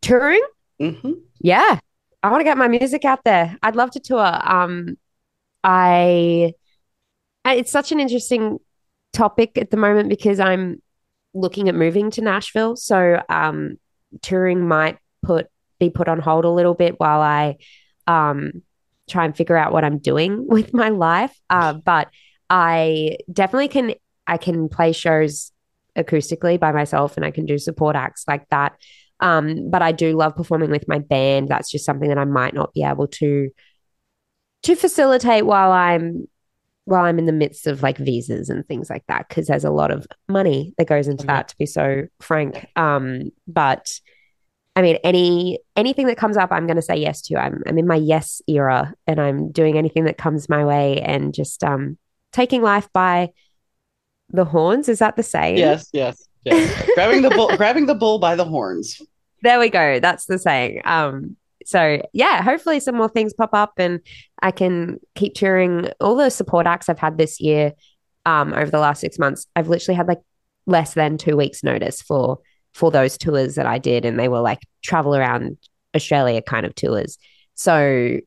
Touring? Mm-hmm. Yeah. I want to get my music out there. I'd love to tour. Um, I, it's such an interesting topic at the moment because I'm looking at moving to Nashville. So, um, touring might put, be put on hold a little bit while I, um, try and figure out what I'm doing with my life. Uh, but I definitely can, I can play shows acoustically by myself and I can do support acts like that. Um, but I do love performing with my band. That's just something that I might not be able to to facilitate while I'm while I'm in the midst of like visas and things like that because there's a lot of money that goes into okay. that to be so frank. Um, but I mean, any anything that comes up, I'm going to say yes to. I'm I'm in my yes era, and I'm doing anything that comes my way, and just um, taking life by the horns. Is that the same? Yes, yes, yes. grabbing the bull, grabbing the bull by the horns. There we go. That's the saying. Um, so yeah, hopefully some more things pop up and I can keep touring all the support acts I've had this year. Um, over the last six months, I've literally had like less than two weeks notice for for those tours that I did, and they were like travel around Australia kind of tours. So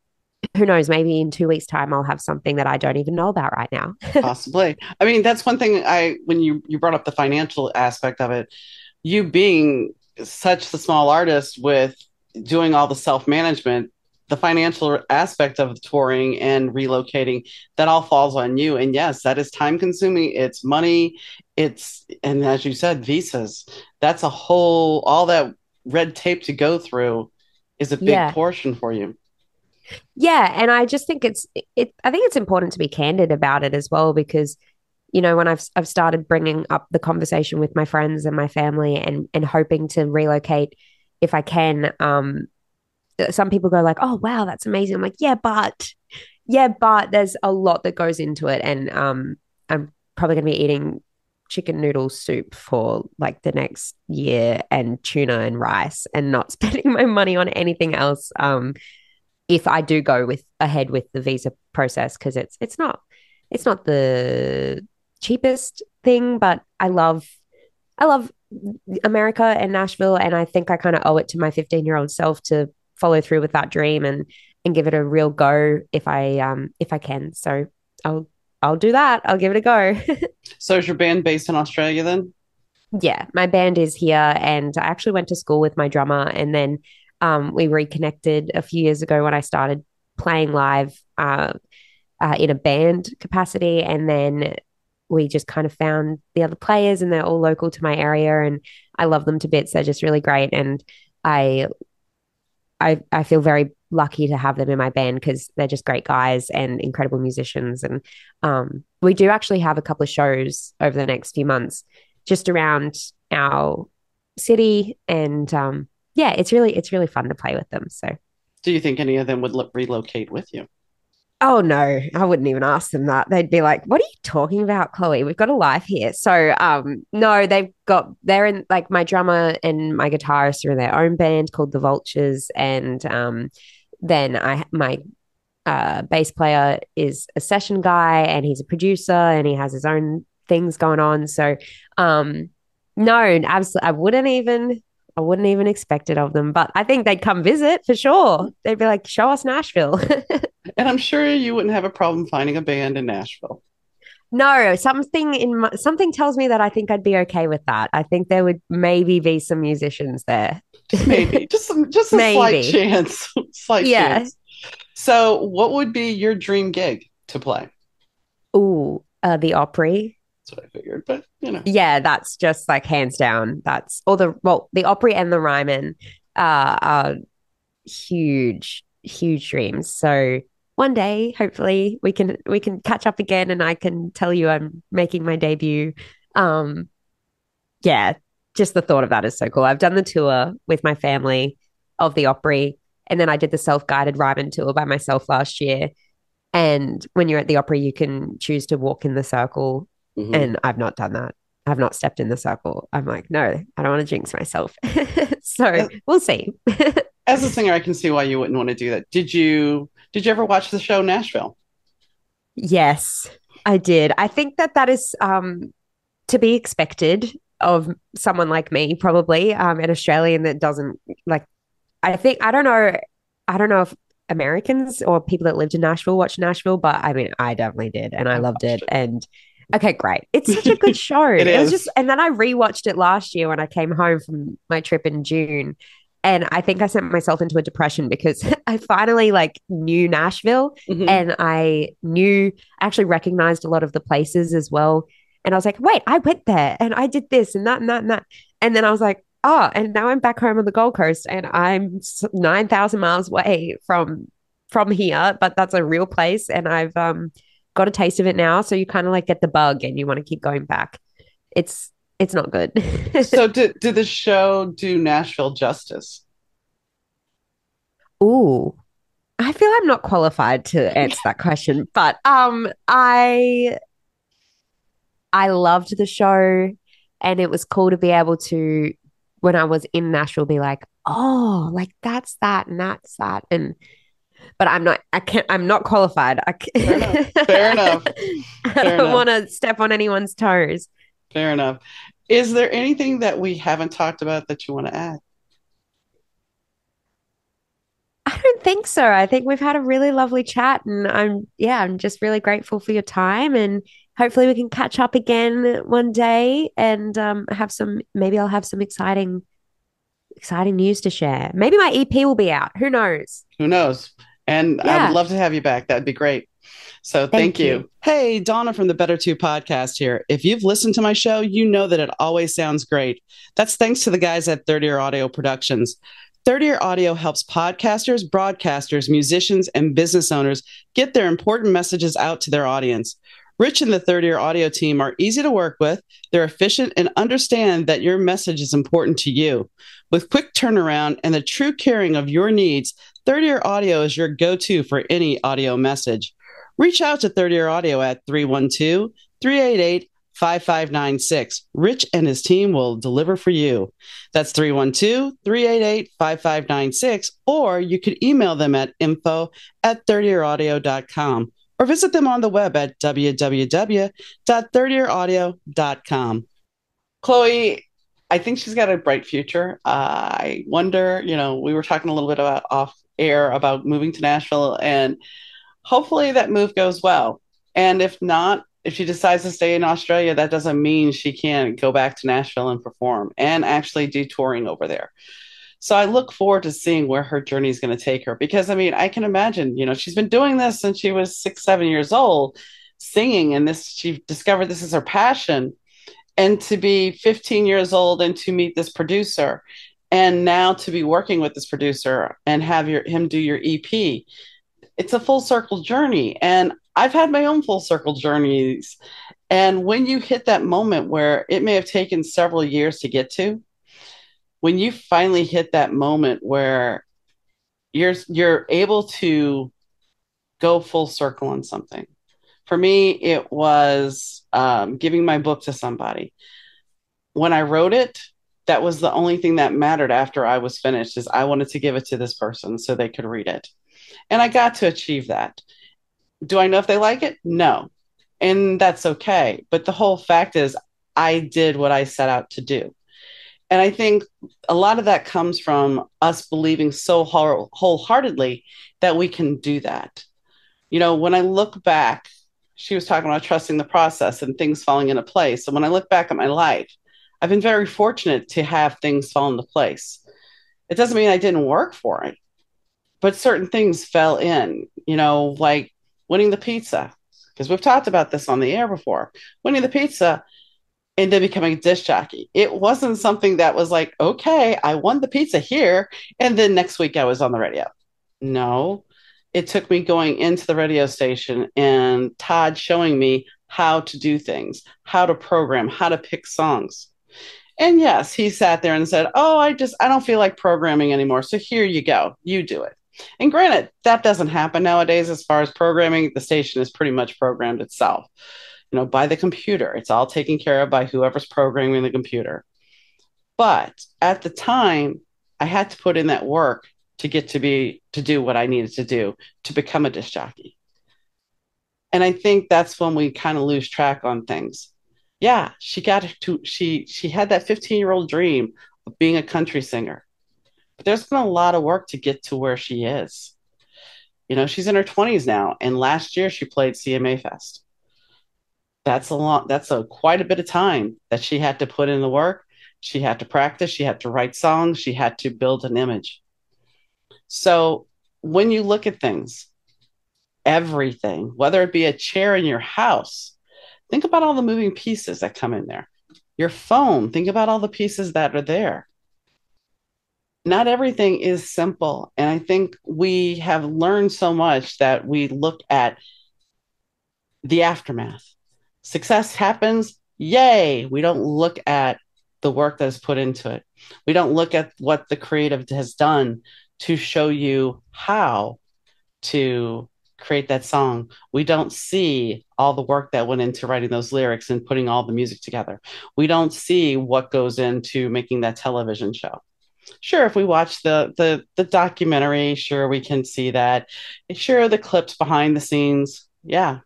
who knows, maybe in two weeks' time I'll have something that I don't even know about right now. Possibly. I mean, that's one thing I when you you brought up the financial aspect of it, you being such the small artist with doing all the self-management, the financial aspect of touring and relocating, that all falls on you. And yes, that is time consuming. It's money, it's and as you said, visas. That's a whole all that red tape to go through is a big yeah. portion for you. Yeah, and I just think it's it. I think it's important to be candid about it as well because you know when I've I've started bringing up the conversation with my friends and my family and and hoping to relocate if I can. Um, some people go like, "Oh wow, that's amazing." I'm like, "Yeah, but yeah, but there's a lot that goes into it, and um, I'm probably going to be eating chicken noodle soup for like the next year and tuna and rice and not spending my money on anything else um if I do go with ahead with the visa process because it's it's not it's not the cheapest thing, but I love I love America and Nashville, and I think I kind of owe it to my 15 year old self to follow through with that dream and and give it a real go if I um if I can. So I'll I'll do that. I'll give it a go. so is your band based in Australia then? Yeah, my band is here, and I actually went to school with my drummer, and then um, we reconnected a few years ago when I started playing live uh, uh, in a band capacity. And then we just kind of found the other players, and they're all local to my area. And I love them to bits. They're just really great. And I I, I feel very lucky to have them in my band because they're just great guys and incredible musicians. And um, we do actually have a couple of shows over the next few months just around our city. And um, yeah, it's really it's really fun to play with them. So, do you think any of them would lo- relocate with you? Oh no, I wouldn't even ask them that. They'd be like, "What are you talking about, Chloe? We've got a life here." So, um, no, they've got they're in like my drummer and my guitarist are in their own band called the Vultures, and um, then I my uh, bass player is a session guy and he's a producer and he has his own things going on. So, um, no, absolutely, I wouldn't even I wouldn't even expect it of them, but I think they'd come visit for sure. They'd be like, "Show us Nashville." and I'm sure you wouldn't have a problem finding a band in Nashville. No, something in my, something tells me that I think I'd be okay with that. I think there would maybe be some musicians there. maybe just some, just a maybe. slight chance. slight yeah. chance. So, what would be your dream gig to play? Ooh, uh, the Opry. That's what I figured, but you know. Yeah, that's just like hands down. That's or the well, the Opry and the Ryman uh, are huge, huge dreams. So one day, hopefully, we can we can catch up again, and I can tell you I'm making my debut. Um, yeah, just the thought of that is so cool. I've done the tour with my family of the Opry, and then I did the self guided Ryman tour by myself last year. And when you're at the Opry, you can choose to walk in the circle, mm-hmm. and I've not done that. I've not stepped in the circle. I'm like, no, I don't want to jinx myself. so we'll see. As a singer, I can see why you wouldn't want to do that. Did you did you ever watch the show Nashville? Yes, I did. I think that that is um, to be expected of someone like me, probably um, an Australian that doesn't like. I think I don't know. I don't know if Americans or people that lived in Nashville watch Nashville, but I mean, I definitely did, and I, I loved it. it. And okay, great. It's such a good show. it, it was just, and then I rewatched it last year when I came home from my trip in June, and I think I sent myself into a depression because I finally like knew Nashville mm-hmm. and I knew actually recognized a lot of the places as well. And I was like, wait, I went there and I did this and that and that and that. And then I was like, oh, and now I'm back home on the Gold Coast and I'm 9,000 miles away from from here, but that's a real place and I've um got a taste of it now, so you kind of like get the bug and you want to keep going back. It's it's not good. so did did the show do Nashville justice? Ooh. I feel I'm not qualified to answer that question, but um I I loved the show and it was cool to be able to when I was in Nashville be like, "Oh, like that's that and that's that." And but I'm not I can't I'm not qualified. I Fair enough. Fair enough. Fair I don't want to step on anyone's toes. Fair enough. Is there anything that we haven't talked about that you want to add? I don't think so. I think we've had a really lovely chat and I'm yeah, I'm just really grateful for your time and hopefully we can catch up again one day and um, have some maybe I'll have some exciting exciting news to share. Maybe my EP will be out. Who knows? Who knows? And yeah. I would love to have you back. That'd be great. So thank, thank you. you. Hey, Donna from the Better Two podcast here. If you've listened to my show, you know that it always sounds great. That's thanks to the guys at Third Ear Audio Productions. Third Ear Audio helps podcasters, broadcasters, musicians, and business owners get their important messages out to their audience. Rich and the Third Ear Audio team are easy to work with. They're efficient and understand that your message is important to you. With quick turnaround and the true caring of your needs, Third Ear Audio is your go to for any audio message. Reach out to Third Ear Audio at 312 388 5596. Rich and his team will deliver for you. That's 312 388 5596. Or you could email them at info at thirdearaudio.com or visit them on the web at www.thirdearaudio.com. Chloe, I think she's got a bright future. Uh, I wonder, you know, we were talking a little bit about off air about moving to Nashville and hopefully that move goes well. And if not, if she decides to stay in Australia, that doesn't mean she can't go back to Nashville and perform and actually do touring over there. So I look forward to seeing where her journey is going to take her because I mean, I can imagine, you know, she's been doing this since she was six, seven years old, singing, and this she discovered this is her passion. And to be 15 years old and to meet this producer and now to be working with this producer and have your him do your ep it's a full circle journey and i've had my own full circle journeys. And when you hit that moment where it may have taken several years to get to when you finally hit that moment where you're you're able to go full circle on something for me it was um, giving my book to somebody. When i wrote it that was the only thing that mattered after i was finished is i wanted to give it to this person so they could read it. And i got to achieve that. Do i know if they like it? No. And that's okay. But the whole fact is i did what i set out to do. And I think a lot of that comes from us believing so wholeheartedly that we can do that. You know, when I look back, she was talking about trusting the process and things falling into place. And when I look back at my life, I've been very fortunate to have things fall into place. It doesn't mean I didn't work for it, but certain things fell in, you know, like winning the pizza, because we've talked about this on the air before. Winning the pizza and then becoming a disc jockey. It wasn't something that was like, okay, I won the pizza here, and then next week I was on the radio. No, it took me going into the radio station and Todd showing me how to do things, how to program, how to pick songs. And yes, he sat there and said, Oh, I just, I don't feel like programming anymore. So here you go, you do it. And granted, that doesn't happen nowadays as far as programming. The station is pretty much programmed itself you know, by the computer. It's all taken care of by whoever's programming the computer. But at the time, I had to put in that work to get to be to do what I needed to do to become a disc jockey. And I think that's when we kind of lose track on things. Yeah, she got to she she had that 15-year-old dream of being a country singer. But there's been a lot of work to get to where she is. You know, she's in her 20s now and last year she played CMA Fest that's a lot that's a quite a bit of time that she had to put in the work she had to practice she had to write songs she had to build an image so when you look at things everything whether it be a chair in your house think about all the moving pieces that come in there your phone think about all the pieces that are there not everything is simple and i think we have learned so much that we look at the aftermath success happens, yay. We don't look at the work that is put into it. We don't look at what the creative has done to show you how to create that song. We don't see all the work that went into writing those lyrics and putting all the music together. We don't see what goes into making that television show. Sure, if we watch the the the documentary, sure we can see that. Sure, the clips behind the scenes, yeah.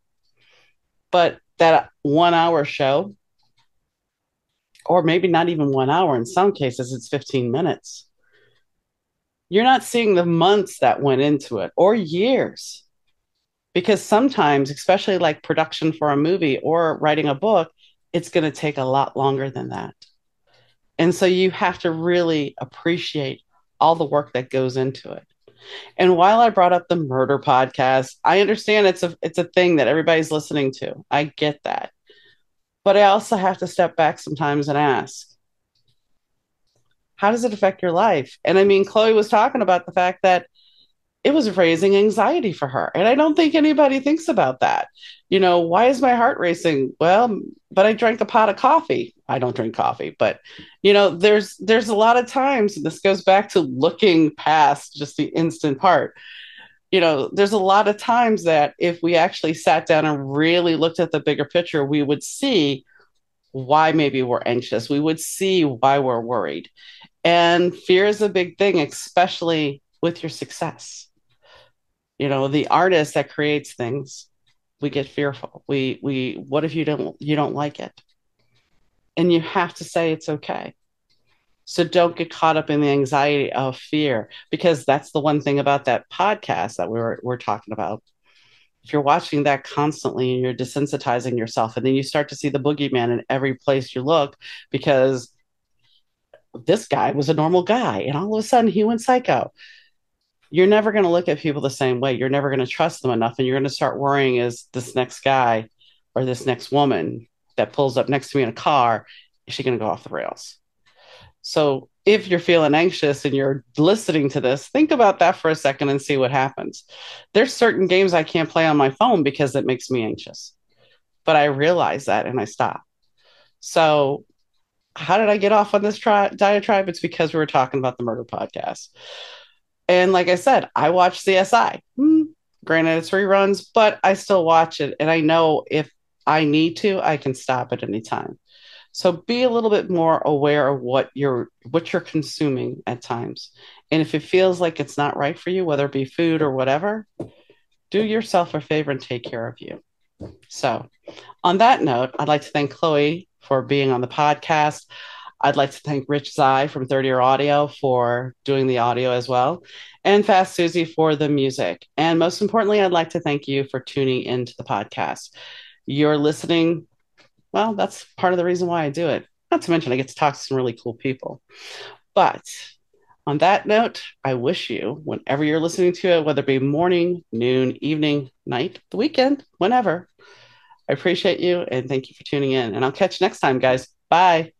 But that one hour show, or maybe not even one hour, in some cases, it's 15 minutes. You're not seeing the months that went into it or years. Because sometimes, especially like production for a movie or writing a book, it's going to take a lot longer than that. And so you have to really appreciate all the work that goes into it. And while I brought up the murder podcast, I understand it's a it's a thing that everybody's listening to. I get that. But I also have to step back sometimes and ask, how does it affect your life? And I mean, Chloe was talking about the fact that it was raising anxiety for her. And I don't think anybody thinks about that. You know, why is my heart racing? Well, but I drank a pot of coffee. I don't drink coffee, but you know, there's there's a lot of times and this goes back to looking past just the instant part. You know, there's a lot of times that if we actually sat down and really looked at the bigger picture, we would see why maybe we're anxious. We would see why we're worried. And fear is a big thing, especially with your success. You know the artist that creates things we get fearful. We we what if you don't you don't like it? And you have to say it's okay. So don't get caught up in the anxiety of fear because that's the one thing about that podcast that we are we're talking about. If you're watching that constantly and you're desensitizing yourself and then you start to see the boogeyman in every place you look because this guy was a normal guy and all of a sudden he went psycho you're never going to look at people the same way. You're never going to trust them enough. And you're going to start worrying is this next guy or this next woman that pulls up next to me in a car, is she going to go off the rails? So if you're feeling anxious and you're listening to this, think about that for a second and see what happens. There's certain games I can't play on my phone because it makes me anxious. But I realize that and I stop. So, how did I get off on this tri- diatribe? It's because we were talking about the murder podcast. And like I said, I watch CSI. Hmm, granted, it's reruns, but I still watch it. And I know if I need to, I can stop at any time. So be a little bit more aware of what you're what you're consuming at times. And if it feels like it's not right for you, whether it be food or whatever, do yourself a favor and take care of you. So, on that note, I'd like to thank Chloe for being on the podcast. I'd like to thank Rich Zai from Third Year Audio for doing the audio as well, and Fast Susie for the music. And most importantly, I'd like to thank you for tuning into the podcast. You're listening well, that's part of the reason why I do it. Not to mention, I get to talk to some really cool people. But on that note, I wish you, whenever you're listening to it, whether it be morning, noon, evening, night, the weekend, whenever, I appreciate you and thank you for tuning in. And I'll catch you next time, guys. Bye.